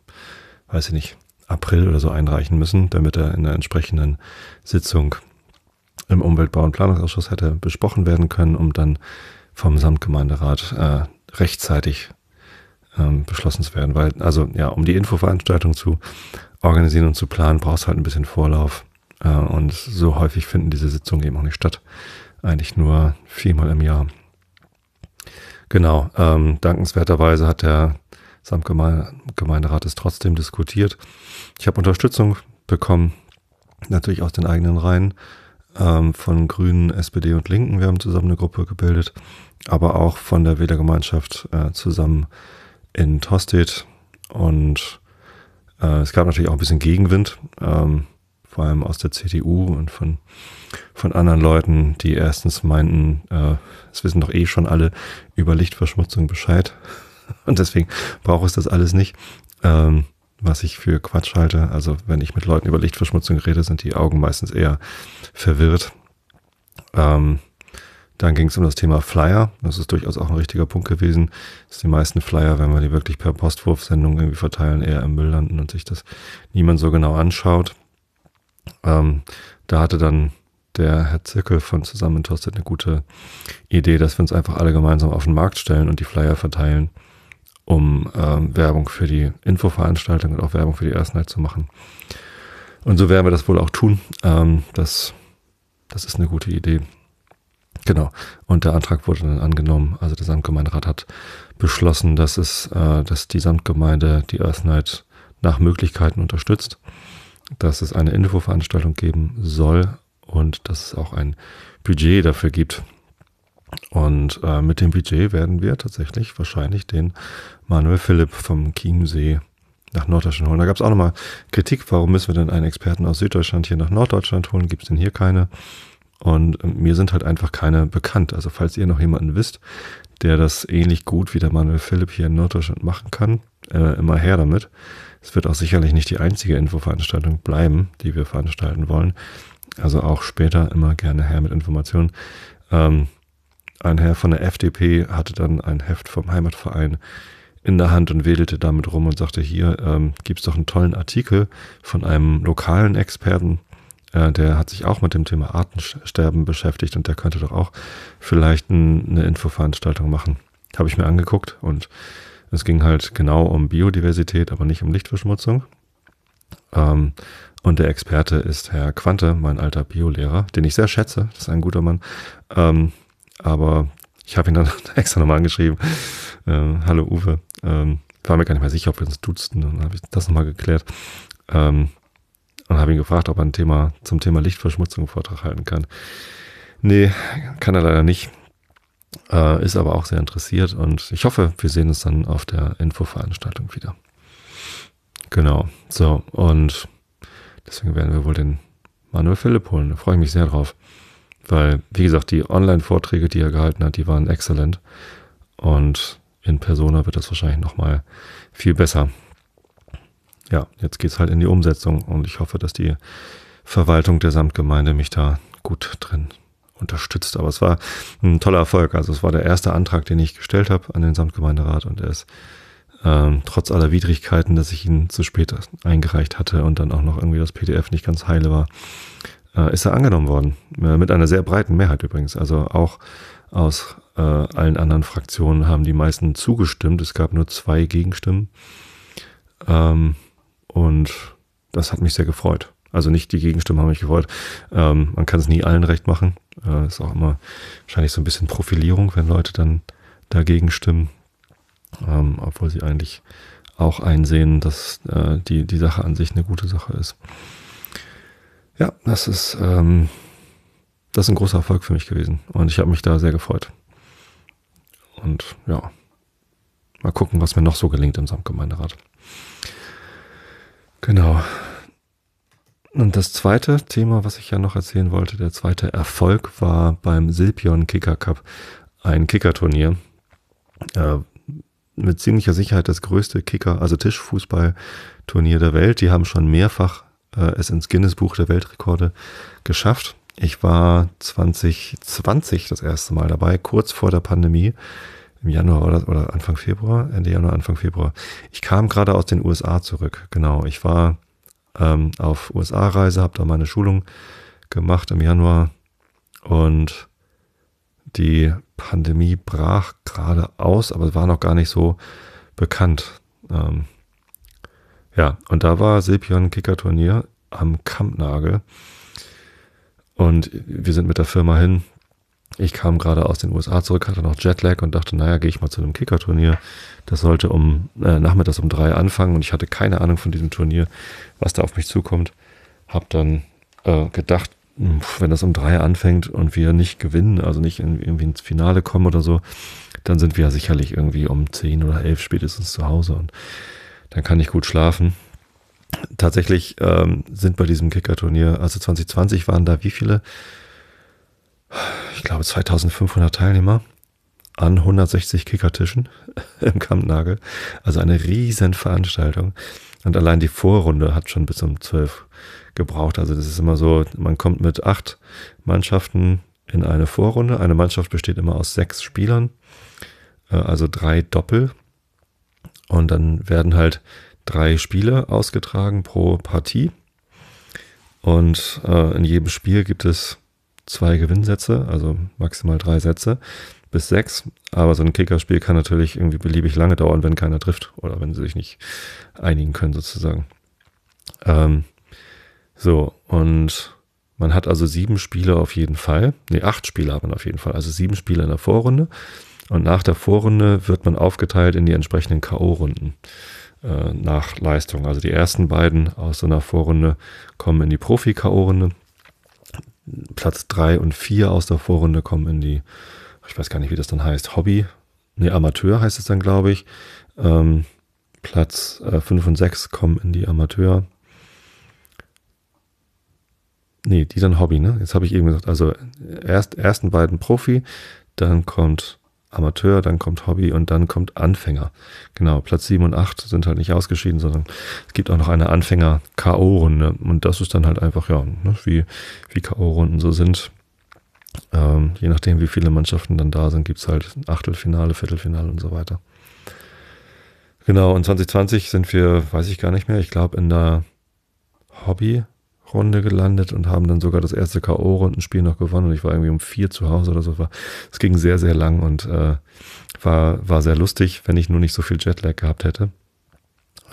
A: weiß ich nicht, April oder so einreichen müssen, damit er in der entsprechenden Sitzung im Umweltbau- und Planungsausschuss hätte besprochen werden können, um dann vom Samtgemeinderat äh, rechtzeitig ähm, beschlossen zu werden. Weil, also ja, um die Infoveranstaltung zu organisieren und zu planen, brauchst halt ein bisschen Vorlauf. Äh, und so häufig finden diese Sitzungen eben auch nicht statt. Eigentlich nur viermal im Jahr. Genau, ähm, dankenswerterweise hat der Samtgemeinderat es trotzdem diskutiert. Ich habe Unterstützung bekommen, natürlich aus den eigenen Reihen ähm, von Grünen, SPD und Linken. Wir haben zusammen eine Gruppe gebildet, aber auch von der Wählergemeinschaft äh, zusammen in Tostedt. Und äh, es gab natürlich auch ein bisschen Gegenwind, ähm, vor allem aus der CDU und von, von anderen Leuten, die erstens meinten, äh, es wissen doch eh schon alle über Lichtverschmutzung Bescheid. Und deswegen braucht es das alles nicht. Ähm, was ich für Quatsch halte. Also wenn ich mit Leuten über Lichtverschmutzung rede, sind die Augen meistens eher verwirrt. Ähm, dann ging es um das Thema Flyer. Das ist durchaus auch ein richtiger Punkt gewesen, dass die meisten Flyer, wenn wir die wirklich per Postwurfsendung irgendwie verteilen, eher im Müll landen und sich das niemand so genau anschaut. Ähm, da hatte dann der Herr Zirkel von Zusammen Tostet eine gute Idee, dass wir uns einfach alle gemeinsam auf den Markt stellen und die Flyer verteilen um ähm, Werbung für die Infoveranstaltung und auch Werbung für die Night zu machen. Und so werden wir das wohl auch tun. Ähm, das, das ist eine gute Idee. Genau. Und der Antrag wurde dann angenommen. Also der Samtgemeinderat hat beschlossen, dass es, äh, dass die Samtgemeinde die Earth Night nach Möglichkeiten unterstützt, dass es eine Infoveranstaltung geben soll und dass es auch ein Budget dafür gibt. Und äh, mit dem Budget werden wir tatsächlich wahrscheinlich den Manuel Philipp vom Chiemsee nach Norddeutschland holen. Da gab es auch nochmal Kritik, warum müssen wir denn einen Experten aus Süddeutschland hier nach Norddeutschland holen? Gibt es denn hier keine? Und äh, mir sind halt einfach keine bekannt. Also falls ihr noch jemanden wisst, der das ähnlich gut wie der Manuel Philipp hier in Norddeutschland machen kann, äh, immer her damit. Es wird auch sicherlich nicht die einzige Infoveranstaltung bleiben, die wir veranstalten wollen. Also auch später immer gerne her mit Informationen. Ähm, ein Herr von der FDP hatte dann ein Heft vom Heimatverein in der Hand und wedelte damit rum und sagte, hier ähm, gibt es doch einen tollen Artikel von einem lokalen Experten, äh, der hat sich auch mit dem Thema Artensterben beschäftigt und der könnte doch auch vielleicht ein, eine Infoveranstaltung machen. Habe ich mir angeguckt und es ging halt genau um Biodiversität, aber nicht um Lichtverschmutzung. Ähm, und der Experte ist Herr Quante, mein alter Biolehrer, den ich sehr schätze. Das ist ein guter Mann. Ähm, aber ich habe ihn dann extra nochmal angeschrieben. Äh, Hallo Uwe. Ähm, war mir gar nicht mehr sicher, ob wir uns duzen. Dann habe ich das nochmal geklärt. Ähm, und habe ihn gefragt, ob er ein Thema zum Thema Lichtverschmutzung einen Vortrag halten kann. Nee, kann er leider nicht. Äh, ist aber auch sehr interessiert und ich hoffe, wir sehen uns dann auf der Infoveranstaltung wieder. Genau. So, und deswegen werden wir wohl den Manuel Philipp holen. Da freue ich mich sehr drauf. Weil, wie gesagt, die Online-Vorträge, die er gehalten hat, die waren exzellent. Und in Persona wird das wahrscheinlich nochmal viel besser. Ja, jetzt geht es halt in die Umsetzung und ich hoffe, dass die Verwaltung der Samtgemeinde mich da gut drin unterstützt. Aber es war ein toller Erfolg. Also es war der erste Antrag, den ich gestellt habe an den Samtgemeinderat und er ist ähm, trotz aller Widrigkeiten, dass ich ihn zu spät eingereicht hatte und dann auch noch irgendwie das PDF nicht ganz heile war, äh, ist er angenommen worden. Äh, mit einer sehr breiten Mehrheit übrigens. Also auch aus äh, allen anderen Fraktionen haben die meisten zugestimmt. Es gab nur zwei Gegenstimmen. Ähm, und das hat mich sehr gefreut. Also nicht die Gegenstimmen haben mich gefreut. Ähm, man kann es nie allen recht machen. Äh, ist auch immer wahrscheinlich so ein bisschen Profilierung, wenn Leute dann dagegen stimmen. Ähm, obwohl sie eigentlich auch einsehen, dass äh, die, die Sache an sich eine gute Sache ist. Ja, das ist, ähm, das ist ein großer Erfolg für mich gewesen. Und ich habe mich da sehr gefreut. Und ja, mal gucken, was mir noch so gelingt im Samtgemeinderat. Genau. Und das zweite Thema, was ich ja noch erzählen wollte, der zweite Erfolg war beim Silpion Kicker Cup, ein Kickerturnier. Äh, mit ziemlicher Sicherheit das größte Kicker, also Tischfußballturnier der Welt. Die haben schon mehrfach äh, es ins Guinness Buch der Weltrekorde geschafft. Ich war 2020 das erste Mal dabei, kurz vor der Pandemie. Im Januar oder, oder Anfang Februar, Ende Januar, Anfang Februar. Ich kam gerade aus den USA zurück. Genau, ich war ähm, auf USA-Reise, habe da meine Schulung gemacht im Januar und die Pandemie brach gerade aus, aber war noch gar nicht so bekannt. Ähm, ja, und da war Silpion Kicker-Turnier am Kampnagel. Und wir sind mit der Firma hin. Ich kam gerade aus den USA zurück, hatte noch Jetlag und dachte, naja, gehe ich mal zu einem Kicker-Turnier. Das sollte um äh, nachmittags um drei anfangen und ich hatte keine Ahnung von diesem Turnier, was da auf mich zukommt. Hab dann äh, gedacht, hm, wenn das um drei anfängt und wir nicht gewinnen, also nicht irgendwie ins Finale kommen oder so, dann sind wir ja sicherlich irgendwie um zehn oder elf spätestens zu Hause und dann kann ich gut schlafen. Tatsächlich ähm, sind bei diesem Kicker-Turnier, also 2020 waren da wie viele? Ich glaube 2500 Teilnehmer an 160 Kickertischen im Kampnagel. Also eine riesen Veranstaltung. Und allein die Vorrunde hat schon bis um 12 gebraucht. Also das ist immer so, man kommt mit acht Mannschaften in eine Vorrunde. Eine Mannschaft besteht immer aus sechs Spielern, äh, also drei Doppel. Und dann werden halt drei Spiele ausgetragen pro Partie. Und äh, in jedem Spiel gibt es zwei Gewinnsätze, also maximal drei Sätze bis sechs. Aber so ein Kickerspiel kann natürlich irgendwie beliebig lange dauern, wenn keiner trifft oder wenn sie sich nicht einigen können sozusagen. Ähm, so, und man hat also sieben Spiele auf jeden Fall. Ne, acht Spiele hat man auf jeden Fall. Also sieben Spiele in der Vorrunde. Und nach der Vorrunde wird man aufgeteilt in die entsprechenden K.O.-Runden äh, nach Leistung. Also die ersten beiden aus so einer Vorrunde kommen in die Profi-K.O.-Runde. Platz drei und vier aus der Vorrunde kommen in die, ich weiß gar nicht, wie das dann heißt, Hobby. Ne, Amateur heißt es dann, glaube ich. Ähm, Platz äh, fünf und sechs kommen in die Amateur. Nee, die dann Hobby, ne? Jetzt habe ich eben gesagt, also erst ersten beiden Profi, dann kommt Amateur, dann kommt Hobby und dann kommt Anfänger. Genau, Platz 7 und 8 sind halt nicht ausgeschieden, sondern es gibt auch noch eine Anfänger-K.O.-Runde. Und das ist dann halt einfach, ja, ne, wie, wie K.O.-Runden so sind. Ähm, je nachdem, wie viele Mannschaften dann da sind, gibt es halt Achtelfinale, Viertelfinale und so weiter. Genau, und 2020 sind wir, weiß ich gar nicht mehr, ich glaube in der Hobby Runde gelandet und haben dann sogar das erste K.O.-Rundenspiel noch gewonnen. Und ich war irgendwie um vier zu Hause oder so. Es ging sehr, sehr lang und äh, war, war sehr lustig, wenn ich nur nicht so viel Jetlag gehabt hätte.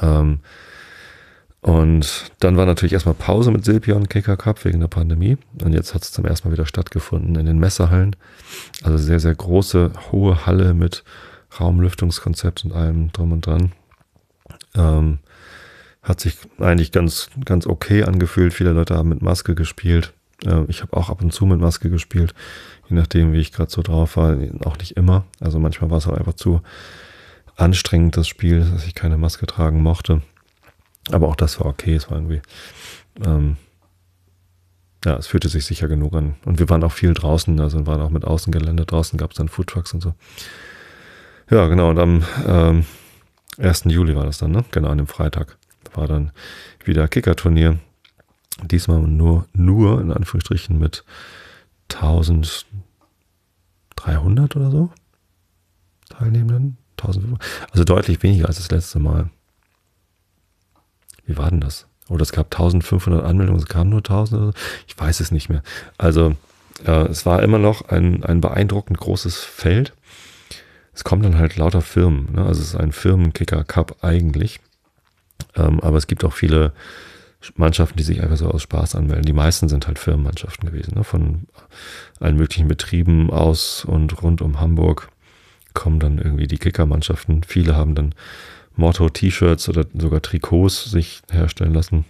A: Ähm, und dann war natürlich erstmal Pause mit Silpion Kicker Cup wegen der Pandemie. Und jetzt hat es zum ersten Mal wieder stattgefunden in den Messerhallen. Also sehr, sehr große, hohe Halle mit Raumlüftungskonzept und allem drum und dran. Ähm, hat sich eigentlich ganz, ganz okay angefühlt. Viele Leute haben mit Maske gespielt. Äh, ich habe auch ab und zu mit Maske gespielt, je nachdem, wie ich gerade so drauf war. Auch nicht immer. Also manchmal war es auch einfach zu anstrengend, das Spiel, dass ich keine Maske tragen mochte. Aber auch das war okay. Es war irgendwie, ähm, ja, es fühlte sich sicher genug an. Und wir waren auch viel draußen, also waren auch mit Außengelände. Draußen gab es dann Foodtrucks und so. Ja, genau. Und am ähm, 1. Juli war das dann, ne? Genau, an dem Freitag war dann wieder Kickerturnier. Diesmal nur, nur in Anführungsstrichen mit 1300 oder so Teilnehmenden. 1500, also deutlich weniger als das letzte Mal. Wie war denn das? Oder es gab 1500 Anmeldungen, es kamen nur 1000 Ich weiß es nicht mehr. Also äh, es war immer noch ein, ein beeindruckend großes Feld. Es kommen dann halt lauter Firmen. Ne? Also es ist ein Firmenkicker-Cup eigentlich. Ähm, aber es gibt auch viele Mannschaften, die sich einfach so aus Spaß anmelden. Die meisten sind halt Firmenmannschaften gewesen. Ne? Von allen möglichen Betrieben aus und rund um Hamburg kommen dann irgendwie die Kickermannschaften. Viele haben dann Motto-T-Shirts oder sogar Trikots sich herstellen lassen.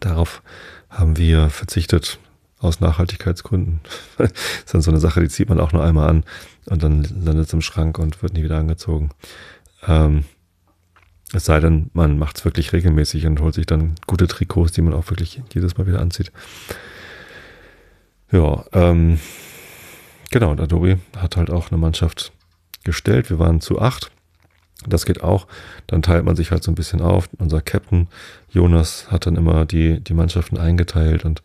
A: Darauf haben wir verzichtet aus Nachhaltigkeitsgründen. das ist dann so eine Sache, die zieht man auch nur einmal an und dann landet es im Schrank und wird nie wieder angezogen. Ähm, es sei denn, man macht es wirklich regelmäßig und holt sich dann gute Trikots, die man auch wirklich jedes Mal wieder anzieht. Ja, ähm, genau, Adobe hat halt auch eine Mannschaft gestellt. Wir waren zu acht. Das geht auch. Dann teilt man sich halt so ein bisschen auf. Unser Captain Jonas hat dann immer die, die Mannschaften eingeteilt und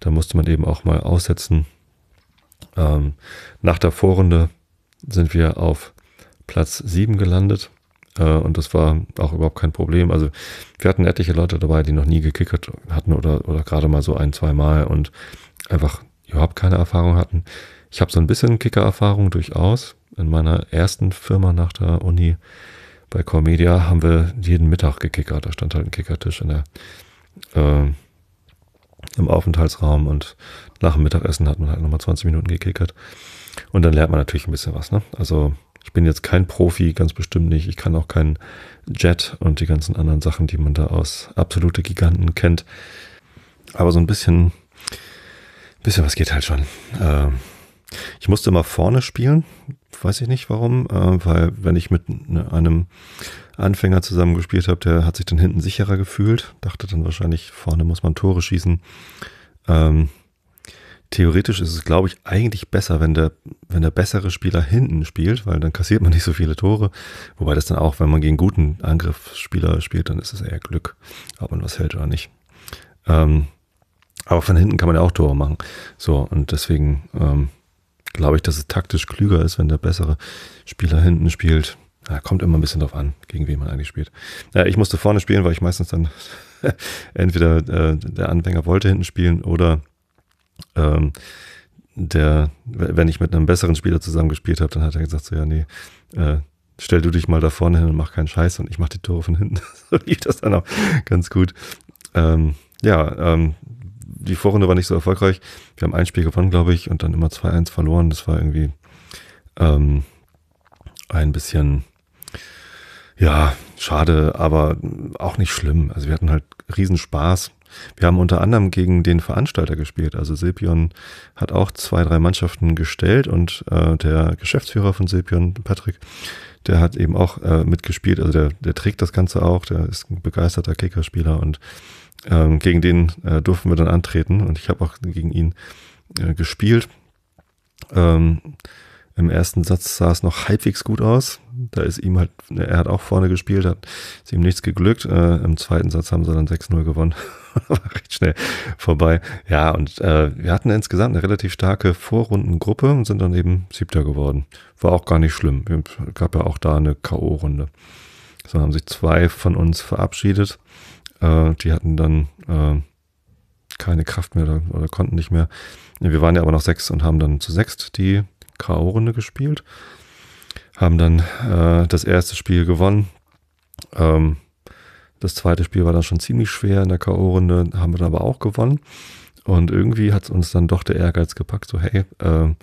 A: da musste man eben auch mal aussetzen. Ähm, nach der Vorrunde sind wir auf Platz sieben gelandet. Äh, und das war auch überhaupt kein Problem. Also wir hatten etliche Leute dabei, die noch nie gekickert hatten oder, oder gerade mal so ein, zwei Mal und einfach überhaupt keine Erfahrung hatten. Ich habe so ein bisschen Kicker-Erfahrung durchaus. In meiner ersten Firma nach der Uni bei Core Media haben wir jeden Mittag gekickert. Da stand halt ein Kickertisch in der, äh, im Aufenthaltsraum und nach dem Mittagessen hat man halt nochmal 20 Minuten gekickert. Und dann lernt man natürlich ein bisschen was. Ne? Also ich bin jetzt kein Profi, ganz bestimmt nicht. Ich kann auch keinen Jet und die ganzen anderen Sachen, die man da aus absolute Giganten kennt. Aber so ein bisschen, bisschen was geht halt schon. Äh, ich musste immer vorne spielen, weiß ich nicht warum, äh, weil wenn ich mit ne, einem Anfänger zusammen gespielt habe, der hat sich dann hinten sicherer gefühlt, dachte dann wahrscheinlich, vorne muss man Tore schießen. Theoretisch ist es, glaube ich, eigentlich besser, wenn der, wenn der bessere Spieler hinten spielt, weil dann kassiert man nicht so viele Tore. Wobei das dann auch, wenn man gegen guten Angriffsspieler spielt, dann ist es eher Glück, ob man was hält oder nicht. Ähm, aber von hinten kann man ja auch Tore machen. So, und deswegen ähm, glaube ich, dass es taktisch klüger ist, wenn der bessere Spieler hinten spielt. Ja, kommt immer ein bisschen drauf an, gegen wen man eigentlich spielt. Ja, ich musste vorne spielen, weil ich meistens dann entweder äh, der Anfänger wollte hinten spielen oder ähm, der, wenn ich mit einem besseren Spieler zusammengespielt habe, dann hat er gesagt so, ja, nee, äh, stell du dich mal da vorne hin und mach keinen Scheiß und ich mach die Tore von hinten. so lief das dann auch ganz gut. Ähm, ja, ähm, die Vorrunde war nicht so erfolgreich. Wir haben ein Spiel gewonnen, glaube ich, und dann immer 2-1 verloren. Das war irgendwie ähm, ein bisschen, ja, schade, aber auch nicht schlimm. Also wir hatten halt riesen Spaß. Wir haben unter anderem gegen den Veranstalter gespielt. Also Silpion hat auch zwei, drei Mannschaften gestellt und äh, der Geschäftsführer von Silpion, Patrick, der hat eben auch äh, mitgespielt. Also der, der trägt das Ganze auch. Der ist ein begeisterter Kickerspieler und ähm, gegen den äh, durften wir dann antreten und ich habe auch gegen ihn äh, gespielt. Ähm, Im ersten Satz sah es noch halbwegs gut aus. Da ist ihm halt, er hat auch vorne gespielt, hat ist ihm nichts geglückt. Äh, Im zweiten Satz haben sie dann 6-0 gewonnen. War recht schnell vorbei. Ja, und äh, wir hatten insgesamt eine relativ starke Vorrundengruppe und sind dann eben Siebter geworden. War auch gar nicht schlimm. Es gab ja auch da eine K.O.-Runde. So haben sich zwei von uns verabschiedet. Äh, die hatten dann äh, keine Kraft mehr oder, oder, konnten nicht mehr. Wir waren ja aber noch sechs und haben dann zu sechst die K.O.-Runde gespielt. Haben dann äh, das erste Spiel gewonnen. Ähm, das zweite Spiel war dann schon ziemlich schwer in der K.O.-Runde, haben wir dann aber auch gewonnen. Und irgendwie hat uns dann doch der Ehrgeiz gepackt, so hey, äh,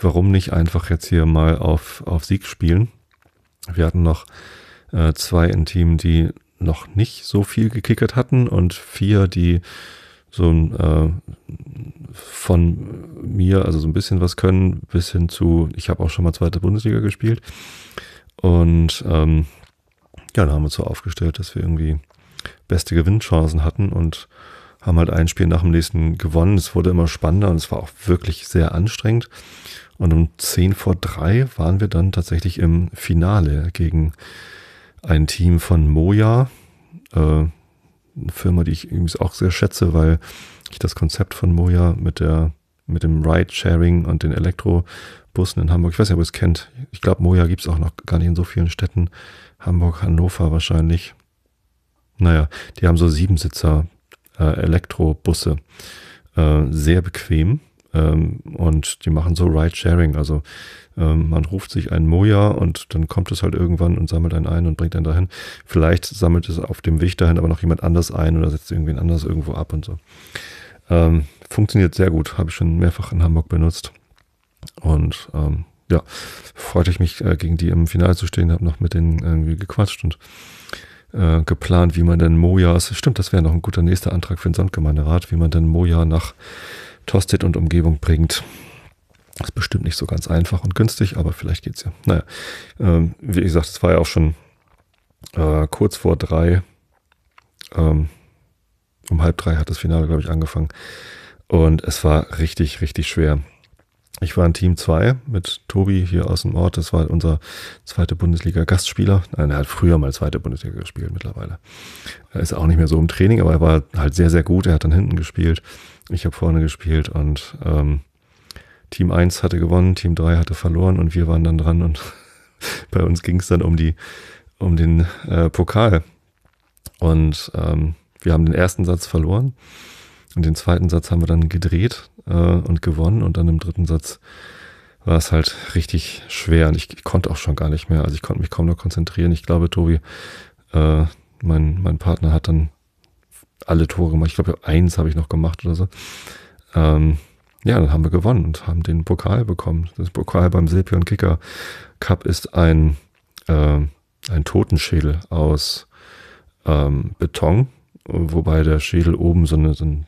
A: warum nicht einfach jetzt hier mal auf, auf Sieg spielen? Wir hatten noch äh, zwei im Team, die noch nicht so viel gekickert hatten und vier, die so äh, von mir, also so ein bisschen was können, bis hin zu, ich habe auch schon mal zweite Bundesliga gespielt. Und ähm, ja, dann haben wir uns so aufgestellt, dass wir irgendwie beste Gewinnchancen hatten und haben halt ein Spiel nach dem nächsten gewonnen. Es wurde immer spannender und es war auch wirklich sehr anstrengend. Und um 10 vor 3 waren wir dann tatsächlich im Finale gegen ein Team von Moja, äh, eine Firma, die ich übrigens auch sehr schätze, weil ich das Konzept von Moja mit der mit dem Ride-Sharing und den Elektrobussen in Hamburg, ich weiß nicht, ob ihr es kennt. Ich glaube, Moja gibt es auch noch gar nicht in so vielen Städten. Hamburg, Hannover wahrscheinlich. Naja, die haben so Siebensitzer äh, Elektrobusse. Äh, sehr bequem. Ähm, und die machen so Ride-Sharing. Also ähm, man ruft sich ein Moja und dann kommt es halt irgendwann und sammelt einen ein und bringt einen dahin. Vielleicht sammelt es auf dem Weg dahin aber noch jemand anders ein oder setzt irgendwen anders irgendwo ab und so. Ähm, funktioniert sehr gut, habe ich schon mehrfach in Hamburg benutzt. Und ähm, ja, freute ich mich, äh, gegen die im Finale zu stehen, habe noch mit denen irgendwie gequatscht und äh, geplant, wie man denn Mojas, stimmt, das wäre noch ein guter nächster Antrag für den Sandgemeinderat, wie man denn Moja nach Tosted und Umgebung bringt. Ist bestimmt nicht so ganz einfach und günstig, aber vielleicht geht's ja. Naja, ähm, wie gesagt, es war ja auch schon äh, kurz vor drei. Ähm, um halb drei hat das Finale, glaube ich, angefangen. Und es war richtig, richtig schwer. Ich war in Team 2 mit Tobi hier aus dem Ort. Das war unser zweiter Bundesliga-Gastspieler. Nein, er hat früher mal zweite Bundesliga gespielt mittlerweile. Er ist auch nicht mehr so im Training, aber er war halt sehr, sehr gut. Er hat dann hinten gespielt. Ich habe vorne gespielt und ähm, Team 1 hatte gewonnen, Team 3 hatte verloren und wir waren dann dran und bei uns ging es dann um die, um den äh, Pokal. Und ähm, wir haben den ersten Satz verloren und den zweiten Satz haben wir dann gedreht äh, und gewonnen. Und dann im dritten Satz war es halt richtig schwer. Und ich, ich, konnte auch schon gar nicht mehr. Also ich konnte mich kaum noch konzentrieren. Ich glaube, Tobi, äh, mein, mein Partner hat dann alle Tore gemacht. Ich glaube, eins habe ich noch gemacht oder so. Ähm, ja, dann haben wir gewonnen und haben den Pokal bekommen. Das Pokal beim Silpion Kicker Cup ist ein, äh, ein Totenschädel aus ähm, Beton, wobei der Schädel oben so, eine, so ein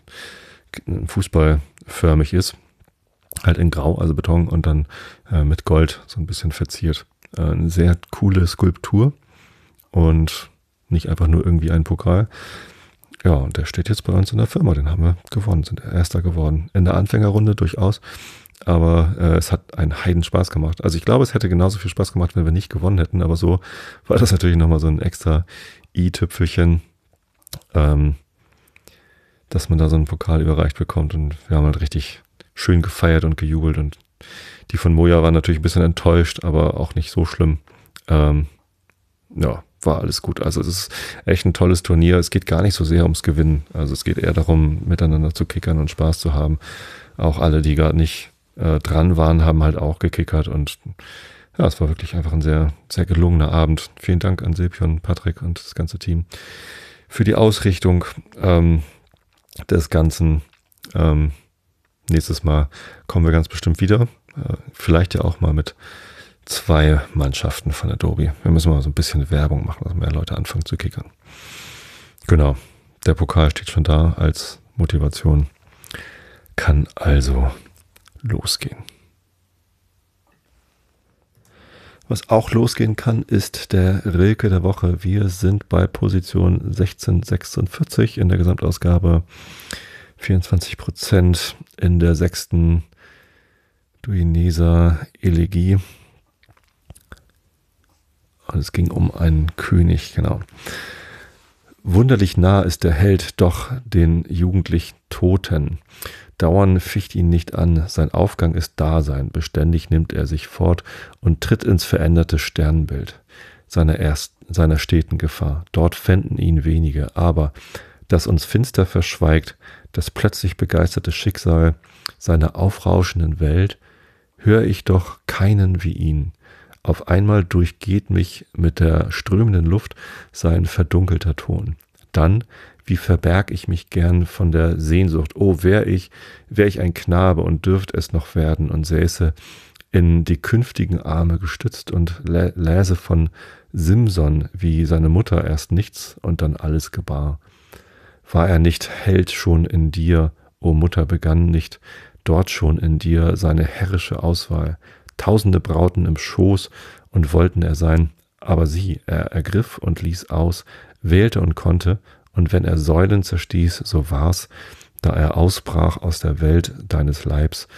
A: fußballförmig ist. Halt in Grau, also Beton und dann äh, mit Gold so ein bisschen verziert. Äh, eine sehr coole Skulptur und nicht einfach nur irgendwie ein Pokal. Ja, und der steht jetzt bei uns in der Firma. Den haben wir gewonnen, sind Erster geworden. In der Anfängerrunde durchaus. Aber äh, es hat einen Heiden Spaß gemacht. Also ich glaube, es hätte genauso viel Spaß gemacht, wenn wir nicht gewonnen hätten. Aber so war das natürlich nochmal so ein extra i-Tüpfelchen. Ähm, dass man da so einen Pokal überreicht bekommt. Und wir haben halt richtig schön gefeiert und gejubelt. Und die von Moja waren natürlich ein bisschen enttäuscht, aber auch nicht so schlimm. Ähm, ja, war alles gut. Also es ist echt ein tolles Turnier. Es geht gar nicht so sehr ums Gewinnen. Also es geht eher darum, miteinander zu kickern und Spaß zu haben. Auch alle, die gerade nicht äh, dran waren, haben halt auch gekickert und ja, es war wirklich einfach ein sehr, sehr gelungener Abend. Vielen Dank an Silpion, Patrick und das ganze Team für die Ausrichtung. Ähm, des Ganzen. Ähm, nächstes Mal kommen wir ganz bestimmt wieder. Äh, vielleicht ja auch mal mit zwei Mannschaften von Adobe. Wir müssen mal so ein bisschen Werbung machen, dass mehr Leute anfangen zu kickern. Genau. Der Pokal steht schon da als Motivation. Kann also losgehen. Was auch losgehen kann, ist der Rilke der Woche. Wir sind bei Position 1646 in der Gesamtausgabe. 24 Prozent in der sechsten Duineser Elegie. Und es ging um einen König, genau. Wunderlich nah ist der Held doch den jugendlich Toten. Dauern ficht ihn nicht an, sein Aufgang ist Dasein, beständig nimmt er sich fort und tritt ins veränderte Sternbild seiner, erst, seiner steten Gefahr. Dort fänden ihn wenige, aber das uns finster verschweigt, das plötzlich begeisterte Schicksal seiner aufrauschenden Welt, hör ich doch keinen wie ihn. Auf einmal durchgeht mich mit der strömenden Luft sein verdunkelter Ton. Dann wie verberg ich mich gern von der Sehnsucht. Oh, wär ich, wär ich ein Knabe und dürft es noch werden und säße in die künftigen Arme gestützt und lä läse von Simson, wie seine Mutter erst nichts und dann alles gebar. War er nicht Held schon in dir, o Mutter, begann nicht dort schon in dir seine herrische Auswahl, tausende Brauten im Schoß und wollten er sein, aber sie, er ergriff und ließ aus, wählte und konnte, und wenn er Säulen zerstieß, so war's, da er ausbrach aus der Welt deines Leibs,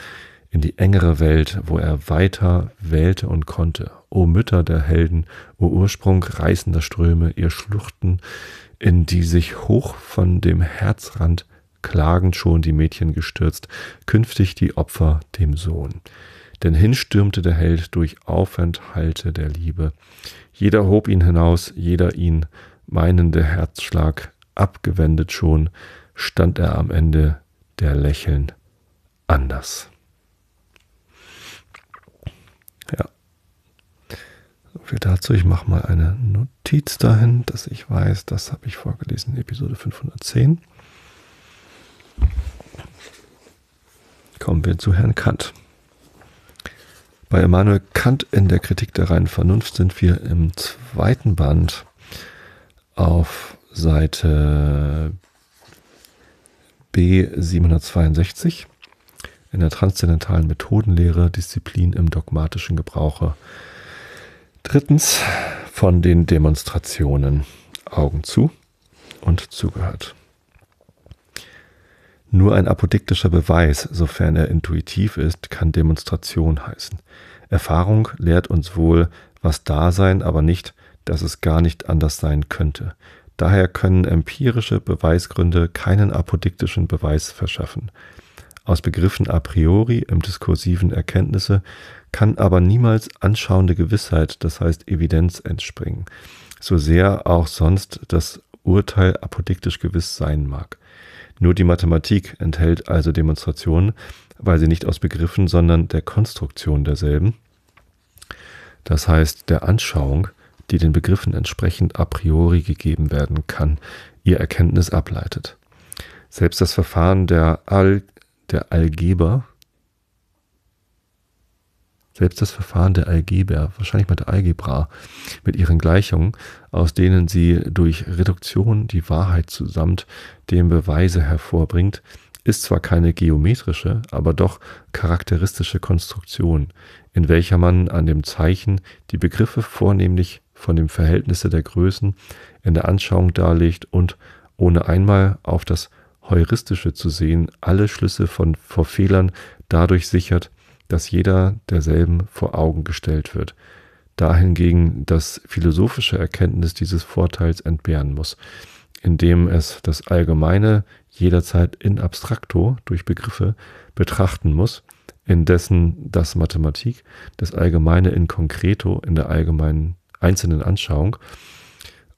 A: in die engere Welt, wo er weiter wählte und konnte. O Mütter der Helden, o Ursprung reißender Ströme, ihr Schluchten, in die sich hoch von dem Herzrand klagend schon die Mädchen gestürzt, künftig die Opfer dem Sohn. Denn hinstürmte der Held durch Aufenthalte der Liebe. Jeder hob ihn hinaus, jeder ihn meinende Herzschlag abgewendet schon, stand er am Ende der Lächeln anders. Ja. So viel dazu. Ich mache mal eine Notiz dahin, dass ich weiß, das habe ich vorgelesen Episode 510. Kommen wir zu Herrn Kant. Bei Immanuel Kant in der Kritik der reinen Vernunft sind wir im zweiten Band auf Seite B762 in der transzendentalen Methodenlehre Disziplin im dogmatischen Gebrauche. Drittens von den Demonstrationen Augen zu und zugehört. Nur ein apodiktischer Beweis, sofern er intuitiv ist, kann Demonstration heißen. Erfahrung lehrt uns wohl, was da sein, aber nicht, dass es gar nicht anders sein könnte. Daher können empirische Beweisgründe keinen apodiktischen Beweis verschaffen. Aus Begriffen a priori im diskursiven Erkenntnisse kann aber niemals anschauende Gewissheit, das heißt Evidenz, entspringen, so sehr auch sonst das Urteil apodiktisch gewiss sein mag. Nur die Mathematik enthält also Demonstrationen, weil sie nicht aus Begriffen, sondern der Konstruktion derselben, das heißt der Anschauung, die den Begriffen entsprechend a priori gegeben werden kann, ihr Erkenntnis ableitet. Selbst das Verfahren der, Al der Algeber, selbst das Verfahren der Algeber, wahrscheinlich mit der Algebra, mit ihren Gleichungen, aus denen sie durch Reduktion die Wahrheit zusammt dem Beweise hervorbringt, ist zwar keine geometrische, aber doch charakteristische Konstruktion, in welcher man an dem Zeichen die Begriffe vornehmlich von dem Verhältnisse der Größen in der Anschauung darlegt und ohne einmal auf das Heuristische zu sehen, alle Schlüsse von vor Fehlern dadurch sichert, dass jeder derselben vor Augen gestellt wird, dahingegen das philosophische Erkenntnis dieses Vorteils entbehren muss, indem es das Allgemeine jederzeit in abstracto durch Begriffe betrachten muss, indessen das Mathematik das Allgemeine in concreto in der allgemeinen einzelnen Anschauung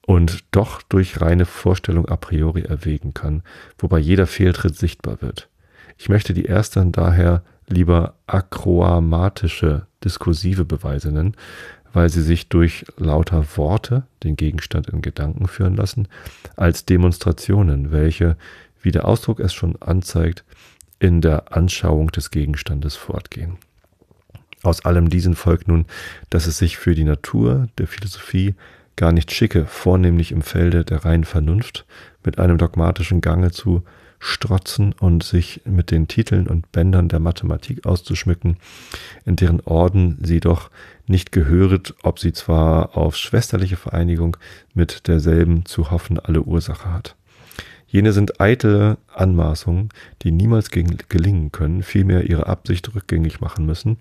A: und doch durch reine Vorstellung a priori erwägen kann, wobei jeder Fehltritt sichtbar wird. Ich möchte die ersten daher lieber akroamatische diskursive Beweise nennen, weil sie sich durch lauter Worte den Gegenstand in Gedanken führen lassen, als Demonstrationen, welche, wie der Ausdruck es schon anzeigt, in der Anschauung des Gegenstandes fortgehen. Aus allem diesen folgt nun, dass es sich für die Natur der Philosophie gar nicht schicke, vornehmlich im Felde der reinen Vernunft mit einem dogmatischen Gange zu strotzen und sich mit den Titeln und Bändern der Mathematik auszuschmücken, in deren Orden sie doch nicht gehöret, ob sie zwar auf schwesterliche Vereinigung mit derselben zu hoffen alle Ursache hat. Jene sind eitle Anmaßungen, die niemals gelingen können, vielmehr ihre Absicht rückgängig machen müssen,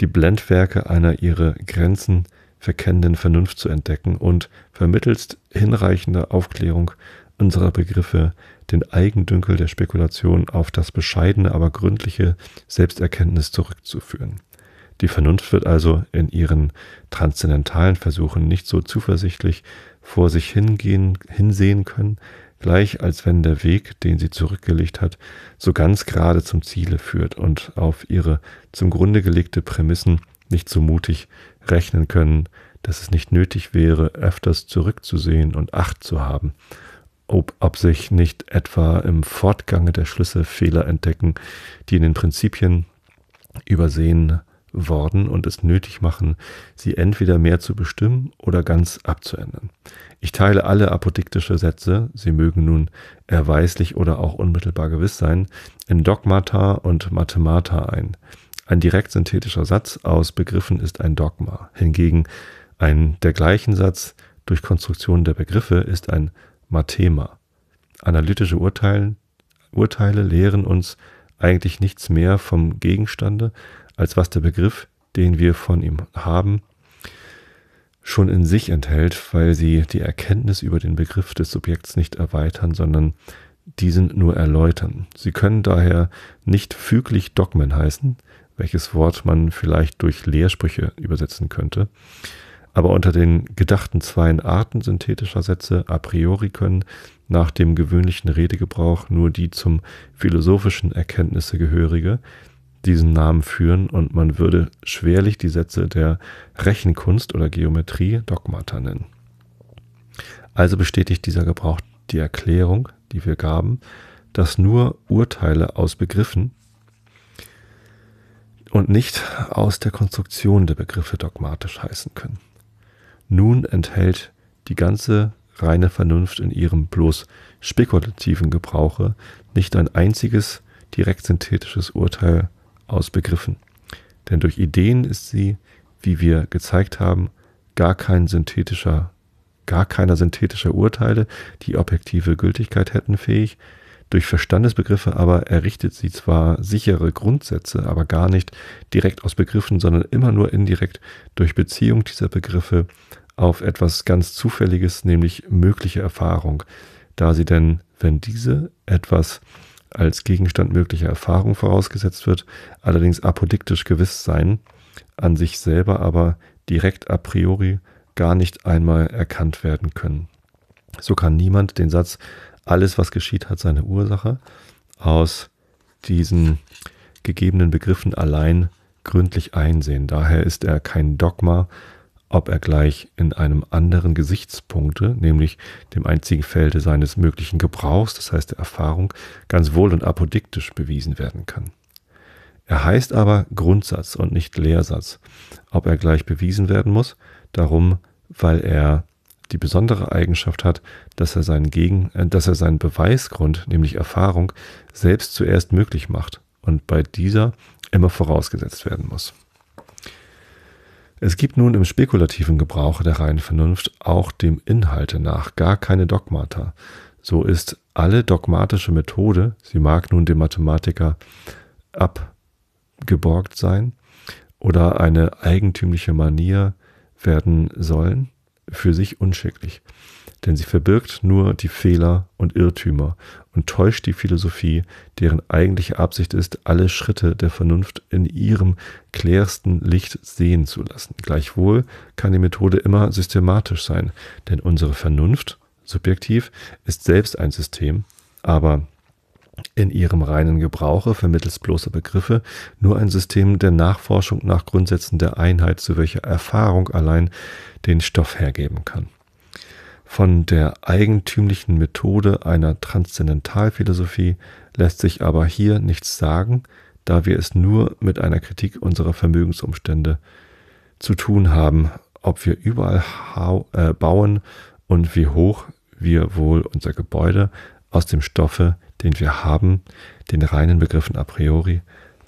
A: die Blendwerke einer ihre Grenzen verkennenden Vernunft zu entdecken und vermittelst hinreichender Aufklärung unserer Begriffe den Eigendünkel der Spekulation auf das bescheidene, aber gründliche Selbsterkenntnis zurückzuführen. Die Vernunft wird also in ihren transzendentalen Versuchen nicht so zuversichtlich vor sich hingehen, hinsehen können, gleich als wenn der Weg, den sie zurückgelegt hat, so ganz gerade zum Ziele führt und auf ihre zum Grunde gelegte Prämissen nicht so mutig rechnen können, dass es nicht nötig wäre, öfters zurückzusehen und Acht zu haben, ob, ob sich nicht etwa im Fortgange der Schlüsse Fehler entdecken, die in den Prinzipien übersehen worden und es nötig machen, sie entweder mehr zu bestimmen oder ganz abzuändern. Ich teile alle apodiktische Sätze, sie mögen nun erweislich oder auch unmittelbar gewiss sein, in Dogmata und Mathemata ein. Ein direkt synthetischer Satz aus Begriffen ist ein Dogma. Hingegen ein der gleichen Satz durch Konstruktion der Begriffe ist ein Mathema. Analytische Urteile, Urteile lehren uns eigentlich nichts mehr vom Gegenstande, als was der Begriff, den wir von ihm haben, schon in sich enthält, weil sie die Erkenntnis über den Begriff des Subjekts nicht erweitern, sondern diesen nur erläutern. Sie können daher nicht füglich Dogmen heißen, welches Wort man vielleicht durch Lehrsprüche übersetzen könnte, aber unter den gedachten zwei Arten synthetischer Sätze a priori können nach dem gewöhnlichen Redegebrauch nur die zum philosophischen Erkenntnisse gehörige diesen Namen führen und man würde schwerlich die Sätze der Rechenkunst oder Geometrie Dogmata nennen. Also bestätigt dieser Gebrauch die Erklärung, die wir gaben, dass nur Urteile aus Begriffen und nicht aus der Konstruktion der Begriffe dogmatisch heißen können. Nun enthält die ganze reine Vernunft in ihrem bloß spekulativen Gebrauche nicht ein einziges direkt synthetisches Urteil aus Begriffen. Denn durch Ideen ist sie, wie wir gezeigt haben, gar kein synthetischer, gar keiner synthetischer Urteile, die objektive Gültigkeit hätten fähig. Durch Verstandesbegriffe aber errichtet sie zwar sichere Grundsätze, aber gar nicht direkt aus Begriffen, sondern immer nur indirekt durch Beziehung dieser Begriffe auf etwas ganz Zufälliges, nämlich mögliche Erfahrung, da sie denn, wenn diese etwas als Gegenstand möglicher Erfahrung vorausgesetzt wird, allerdings apodiktisch gewiss sein, an sich selber aber direkt a priori gar nicht einmal erkannt werden können. So kann niemand den Satz alles, was geschieht, hat seine Ursache aus diesen gegebenen Begriffen allein gründlich einsehen. Daher ist er kein Dogma, ob er gleich in einem anderen Gesichtspunkte, nämlich dem einzigen Felde seines möglichen Gebrauchs, das heißt der Erfahrung, ganz wohl und apodiktisch bewiesen werden kann. Er heißt aber Grundsatz und nicht Lehrsatz. Ob er gleich bewiesen werden muss, darum, weil er die besondere Eigenschaft hat, dass er seinen Gegen, äh, dass er seinen Beweisgrund, nämlich Erfahrung, selbst zuerst möglich macht und bei dieser immer vorausgesetzt werden muss. Es gibt nun im spekulativen Gebrauch der reinen Vernunft auch dem Inhalte nach gar keine Dogmata. So ist alle dogmatische Methode, sie mag nun dem Mathematiker abgeborgt sein oder eine eigentümliche Manier werden sollen, für sich unschicklich denn sie verbirgt nur die Fehler und Irrtümer und täuscht die Philosophie, deren eigentliche Absicht ist, alle Schritte der Vernunft in ihrem klärsten Licht sehen zu lassen. Gleichwohl kann die Methode immer systematisch sein, denn unsere Vernunft, subjektiv, ist selbst ein System, aber in ihrem reinen Gebrauche vermittels bloßer Begriffe nur ein System der Nachforschung nach Grundsätzen der Einheit, zu welcher Erfahrung allein den Stoff hergeben kann. Von der eigentümlichen Methode einer Transzendentalphilosophie lässt sich aber hier nichts sagen, da wir es nur mit einer Kritik unserer Vermögensumstände zu tun haben, ob wir überall äh, bauen und wie hoch wir wohl unser Gebäude aus dem Stoffe, den wir haben, den reinen Begriffen a priori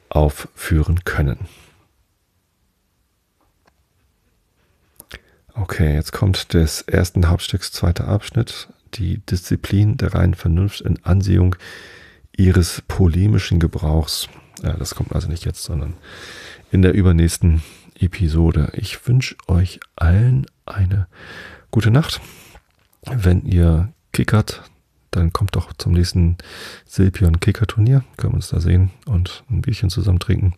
A: aufführen können. Okay, jetzt kommt des ersten Hauptstücks zweiter Abschnitt, die Disziplin der reinen Vernunft in Ansehung ihres polemischen Gebrauchs. Das kommt also nicht jetzt, sondern in der übernächsten Episode. Ich wünsche euch allen eine gute Nacht. Wenn ihr kickert, dann kommt doch zum nächsten Silpion Kicker Turnier. Können wir uns da sehen und ein Bierchen zusammen trinken.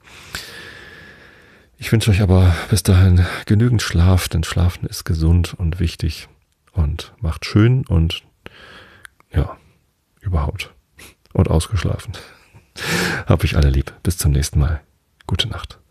A: Ich wünsche euch aber bis dahin genügend Schlaf, denn Schlafen ist gesund und wichtig und macht schön und ja, überhaupt. Und ausgeschlafen. Hab ich alle lieb. Bis zum nächsten Mal. Gute Nacht.